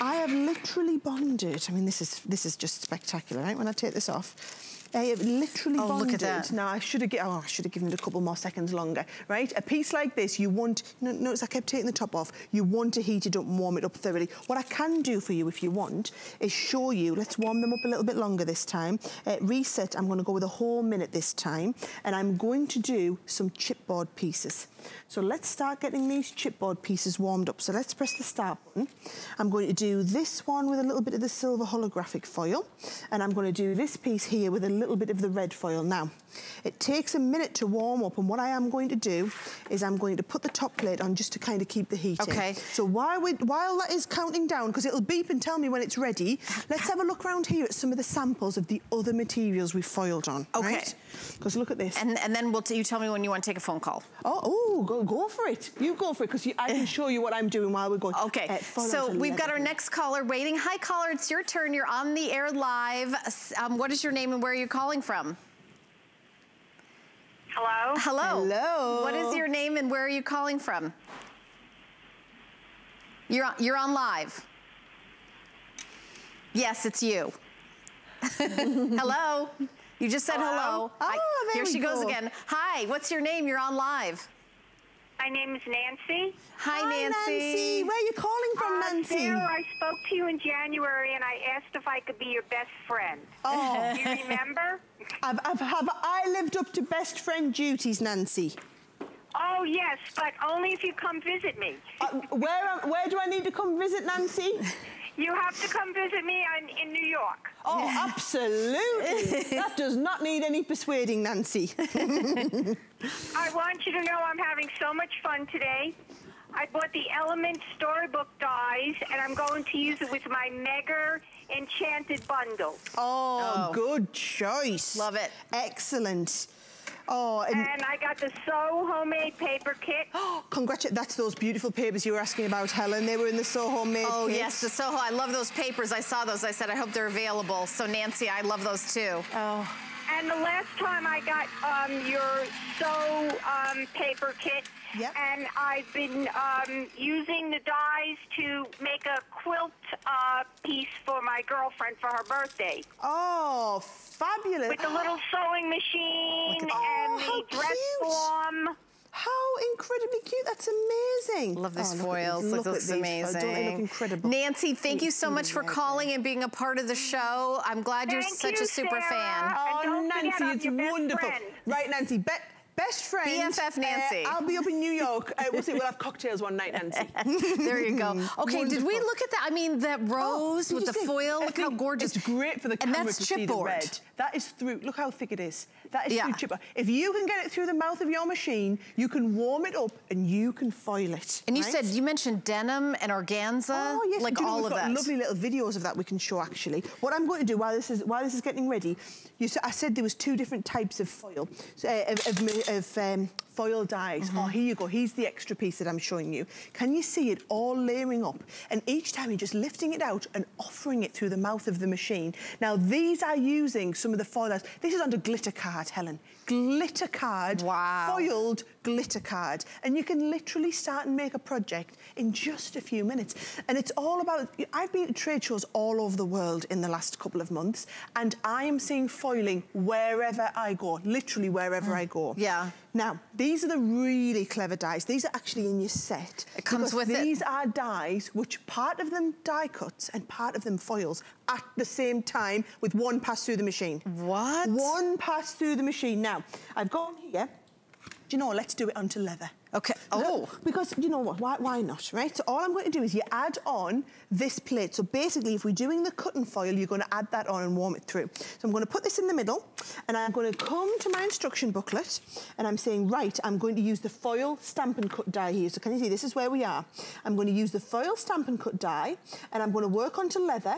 I have literally bonded. I mean, this is this is just spectacular, right? When I take this off, they have literally oh, bonded. look at that. Now, I should have oh, I should have given it a couple more seconds longer, right? A piece like this, you want, notice I kept taking the top off, you want to heat it up and warm it up thoroughly. What I can do for you if you want is show you, let's warm them up a little bit longer this time. Uh, reset, I'm gonna go with a whole minute this time, and I'm going to do some chipboard pieces. So let's start getting these chipboard pieces warmed up. So let's press the start button. I'm going to do this one with a little bit of the silver holographic foil, and I'm going to do this piece here with a little bit of the red foil. Now, it takes a minute to warm up, and what I am going to do is I'm going to put the top plate on just to kind of keep the heat okay. in. So while, we, while that is counting down, because it'll beep and tell me when it's ready, let's have a look around here at some of the samples of the other materials we've foiled on. Okay. Because right? look at this. And, and then we'll you tell me when you want to take a phone call. Oh, oh go, go for it. You go for it, because I can show you what I'm doing while we're going. Okay. Uh, so we've got our next caller waiting. Hi, caller. It's your turn. You're on the air live. Um, what is your name and where are you calling from? Hello? Hello. Hello. What is your name and where are you calling from? You're on, you're on live. Yes, it's you. hello. You just said hello. hello. Oh, I, here she go. goes again. Hi, what's your name? You're on live. My name is Nancy. Hi, Hi Nancy. Nancy. Where are you calling from, uh, Nancy? Sara, I spoke to you in January and I asked if I could be your best friend. Oh. Do you remember? I've, I've, have I lived up to best friend duties, Nancy? Oh, yes, but only if you come visit me. Uh, where, where do I need to come visit, Nancy? You have to come visit me in, in New York. Oh, absolutely. that does not need any persuading, Nancy. I want you to know I'm having so much fun today. I bought the Element Storybook dies, and I'm going to use it with my Mega Enchanted Bundle. Oh, oh, good choice. Love it. Excellent. Oh, and, and I got the So Homemade paper kit. Oh, Congratulations. That's those beautiful papers you were asking about, Helen. They were in the So Homemade Oh, kit. yes, the Soho. I love those papers. I saw those. I said, I hope they're available. So, Nancy, I love those too. Oh. And the last time I got um, your So um, paper kit, Yep. And I've been um, using the dies to make a quilt uh, piece for my girlfriend for her birthday. Oh, fabulous. With the little sewing machine oh, and the dress cute. form. How incredibly cute. That's amazing. Love these oh, foils. Look, look, this look amazing. Don't they look incredible? Nancy, thank you so much for calling and being a part of the show. I'm glad thank you're such you, a super Sara. fan. Oh, Nancy, it's wonderful. Friend. Right, Nancy, bet Best friend. BFF Nancy. Uh, I'll be up in New York. Uh, we'll see. We'll have cocktails one night, Nancy. there you go. Okay, Wonderful. did we look at that? I mean, that rose oh, with the see? foil. I Look how gorgeous. It's great for the and that's to see the red. That is through. Look how thick it is. That is Yeah. through chipboard. If you can get it through the mouth of your machine, you can warm it up and you can foil it. And you said you mentioned denim and organza, Oh yes, like you know, all of that. lovely little videos of that we can show actually. What I'm going to do while this is while this is getting ready, you I said there was two different types of foil, so, uh, of, of, of um, foil dies. Mm-hmm. Oh, here you go. Here's the extra piece that I'm showing you. Can you see it all layering up? And each time you're just lifting it out and offering it through the mouth of the machine. Now these are using some of the foil dies. This is under glitter card, Helen. Glitter card, Wow. foiled glitter card. And you can literally start and make a project in just a few minutes. And it's all about, I've been to trade shows all over the world in the last couple of months, and I am seeing foiling wherever I go, literally wherever Mm. I go. Yeah. Now, these are the really clever dies. These are actually in your set. It comes with it. These are dies which part of them die cuts and part of them foils at the same time with one pass through the machine. What? One pass through the machine. Now, I've got here, do you know, let's do it onto leather. Okay. Oh. Because, you know what, why, why not, right? So all I'm going to do is you add on this plate. So basically, if we're doing the cutting and foil, you're going to add that on and warm it through. So I'm going to put this in the middle, and I'm going to come to my instruction booklet, and I'm saying, right, I'm going to use the foil stamp and cut die here. So can you see, this is where we are. I'm going to use the foil stamp and cut die, and I'm going to work onto leather,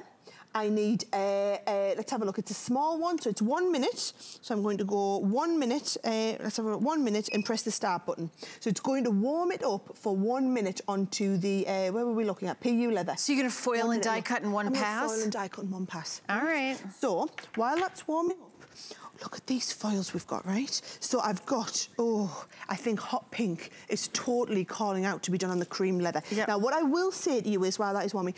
I need, uh, uh, let's have a look, it's a small one, so it's one minute. So I'm going to go one minute, uh, let's have a look, one minute and press the start button. So it's going to warm it up for one minute onto the, uh, where were we looking at? PU leather. So you're gonna foil One and die cut in one I'm pass? foil and die cut in one pass. All right. So while that's warming up, Look at these foils we've got, right? So I've got, oh, I think hot pink is totally calling out to be done on the cream leather. Now, what I will say to you is, while that is warming,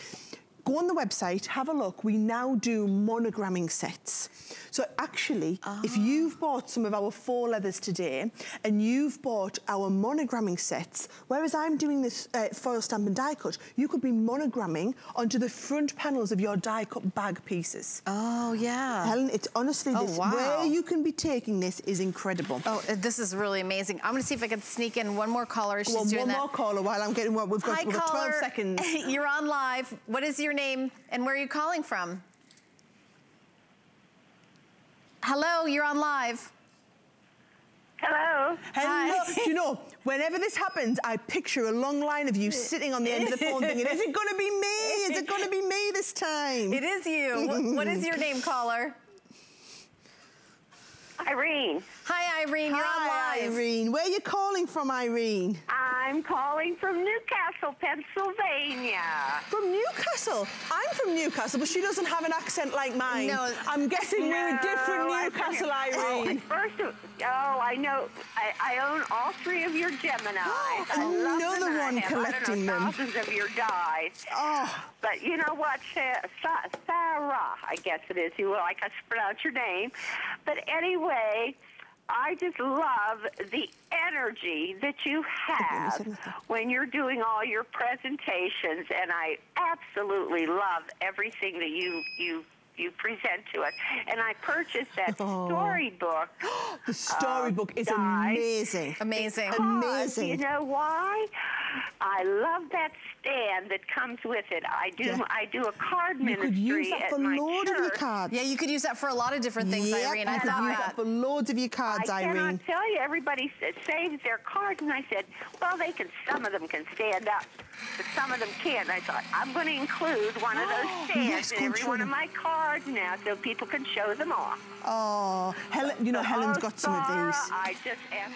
go on the website, have a look. We now do monogramming sets. So actually, if Ah. you've bought some of our faux leathers today and you've bought our monogramming sets, whereas I'm doing this uh, foil stamp and die cut, you could be monogramming onto the front panels of your die cut bag pieces. Oh, yeah. Helen, it's honestly Oh, this, wow. where you can be taking this is incredible. Oh, uh, this is really amazing. I'm gonna see if I can sneak in one more caller. She's Well, one that. more caller while I'm getting what we've got. Hi, we've got 12 seconds. You're on live. What is your name and where are you calling from? Hello, you're on live. Hello. Hello. Do you know, whenever this happens, I picture a long line of you sitting on the end of the phone thinking, is it going to be me? Is it going to be me this time? It is you. What- what is your name, caller? Irene. Hi, Irene. You're Hi, on live. Irene. Where are you calling from, Irene? I'm calling from Newcastle, Pennsylvania. From Newcastle. I'm from Newcastle, but she doesn't have an accent like mine. No. I'm guessing we're a different No, I'm Newcastle, oh, Irene. Oh, first of, oh, I know. I, I own all three of your Geminis. I love Another them. one I have, collecting I don't know, them. Thousands of your dies. Oh. But you know what, Sa- Sa- Sara, I guess it is. You will like us to pronounce your name. But anyway, I just love the energy that you have when you're doing all your presentations, and I absolutely love everything that you you you present to us. And I purchased that storybook. The uh, storybook is dies amazing. Amazing. because, Amazing. You know why? I love that stand that comes with it. I do. Yeah. I do a card You ministry could use that for my loads of your cards. Yeah, you could use that for a lot of different things, Yep, Irene. I you could thought use that. for loads of your cards, I Irene. cannot tell you. Everybody s- saves their cards, and I said, "Well, they can. Some of them can stand up, but some of them can't." I thought I'm going to include one of those stands Yes, in every one them. of my cards now, so people can show them off. Oh, Helen, you know, So, Helen's oh, got some of these. I just asked.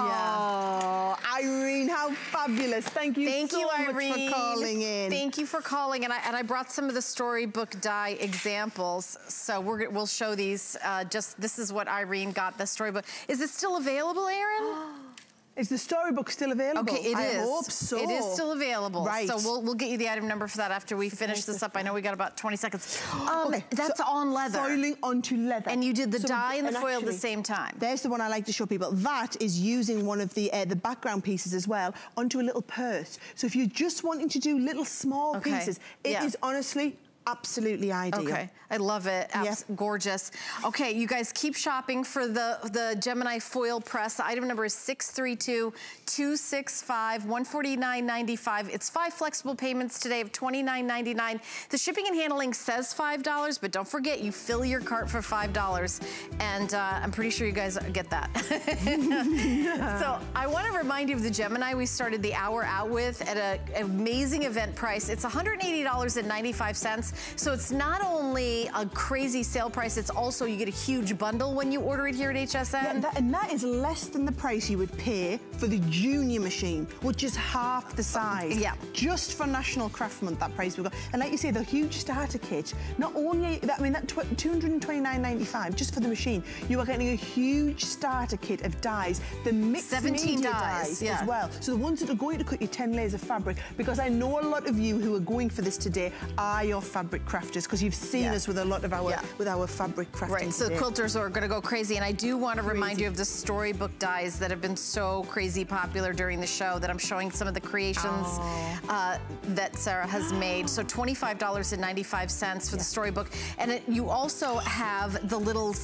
Oh, Irene, how fabulous. Thank you Thank so you, much Irene. for calling in. Thank you for calling, and I, and I brought some of the storybook die examples. So we're, we'll show these. Uh, just this is what Irene got. The storybook. Is it still available, Aaron? Is the storybook still available? Okay, it is. I hope so. It is still available. Right. So we'll, we'll get you the item number for that after we finish this up. I know we got about 20 seconds. Um, Okay, that's so on leather. Foiling onto leather. And you did the So- die and the foil at the same time. There's the one I like to show people. That is using one of the uh, the background pieces as well onto a little purse. So if you're just wanting to do little small Okay, pieces, it is yeah. honestly absolutely ideal. Okay, I love it. Yeah. Gorgeous. Okay, you guys keep shopping for the, the Gemini foil press. The item number is 632-265, 149.95. It's five flexible payments today of $29.99. The shipping and handling says $5, but don't forget, you fill your cart for $5. And uh, I'm pretty sure you guys get that. so I want to remind you of the Gemini we started the hour out with at an amazing event price. It's $180.95. So it's not only a crazy sale price, it's also you get a huge bundle when you order it here at HSN. Yeah, and, that, and that is less than the price you would pay for the junior machine, which is half the size. Yeah. Just for National Craft Month, that price we got. And like you say, the huge starter kit, not only, that, I mean, that 229.95 just for the machine, you are getting a huge starter kit of dies, the mixed 17 media dies, dies yeah. as well. So the ones that are going to cut you 10 layers of fabric, because I know a lot of you who are going for this today are your fabric crafters, because you've seen Yeah. us with a lot of our, Yeah. with our fabric crafting Right, so today. quilters are gonna go crazy. And I do wanna remind you of the storybook dies that have been so crazy popular during the show that I'm showing some of the creations Oh. uh, that Sara has made. So $25.95 for the storybook. And it, you also have the little,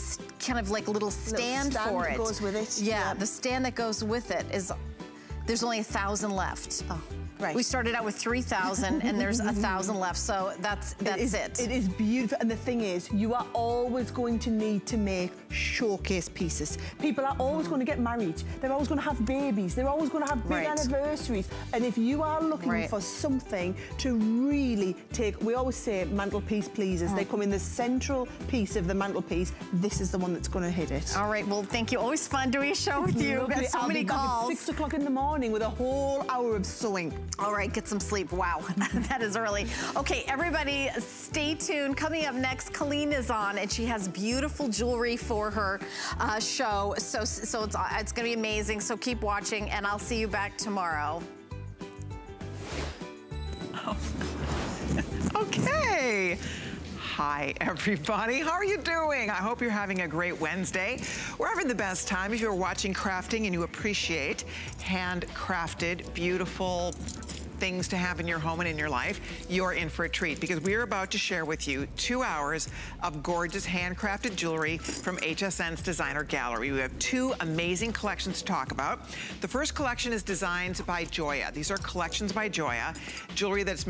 kind of like little stand, stand for that it. goes with it, Yeah, yeah. the stand that goes with it is, there's only a thousand left. Oh, right. We started out with 3,000 and there's a thousand left. So that's, that's is, it. It is beautiful. And the thing is, you are always going to need to make showcase pieces. People are always going to get married. They're always going to have babies. They're always going to have big Right. anniversaries. And if you are looking Right. for something to really take, we always say mantelpiece pleasers. Mm. They come in the central piece of the mantelpiece. This is the one that's going to hit it. All right, well, thank you. Always fun doing a show with you. We've got so I'll many be back at calls. six o'clock in the morning with a whole hour of sewing. All right, get some sleep. Wow, that is early. Okay, everybody, stay tuned. Coming up next, Colleen is on, and she has beautiful jewelry for her uh, show. So, so it's it's gonna be amazing. So keep watching, and I'll see you back tomorrow. Okay. Hi, everybody. How are you doing? I hope you're having a great Wednesday. We're having the best time if you're watching crafting and you appreciate handcrafted, beautiful things to have in your home and in your life, you're in for a treat because we are about to share with you two hours of gorgeous handcrafted jewelry from HSN's Designer Gallery. We have two amazing collections to talk about. The first collection is designed by Joya. These are collections by Joya, jewelry that's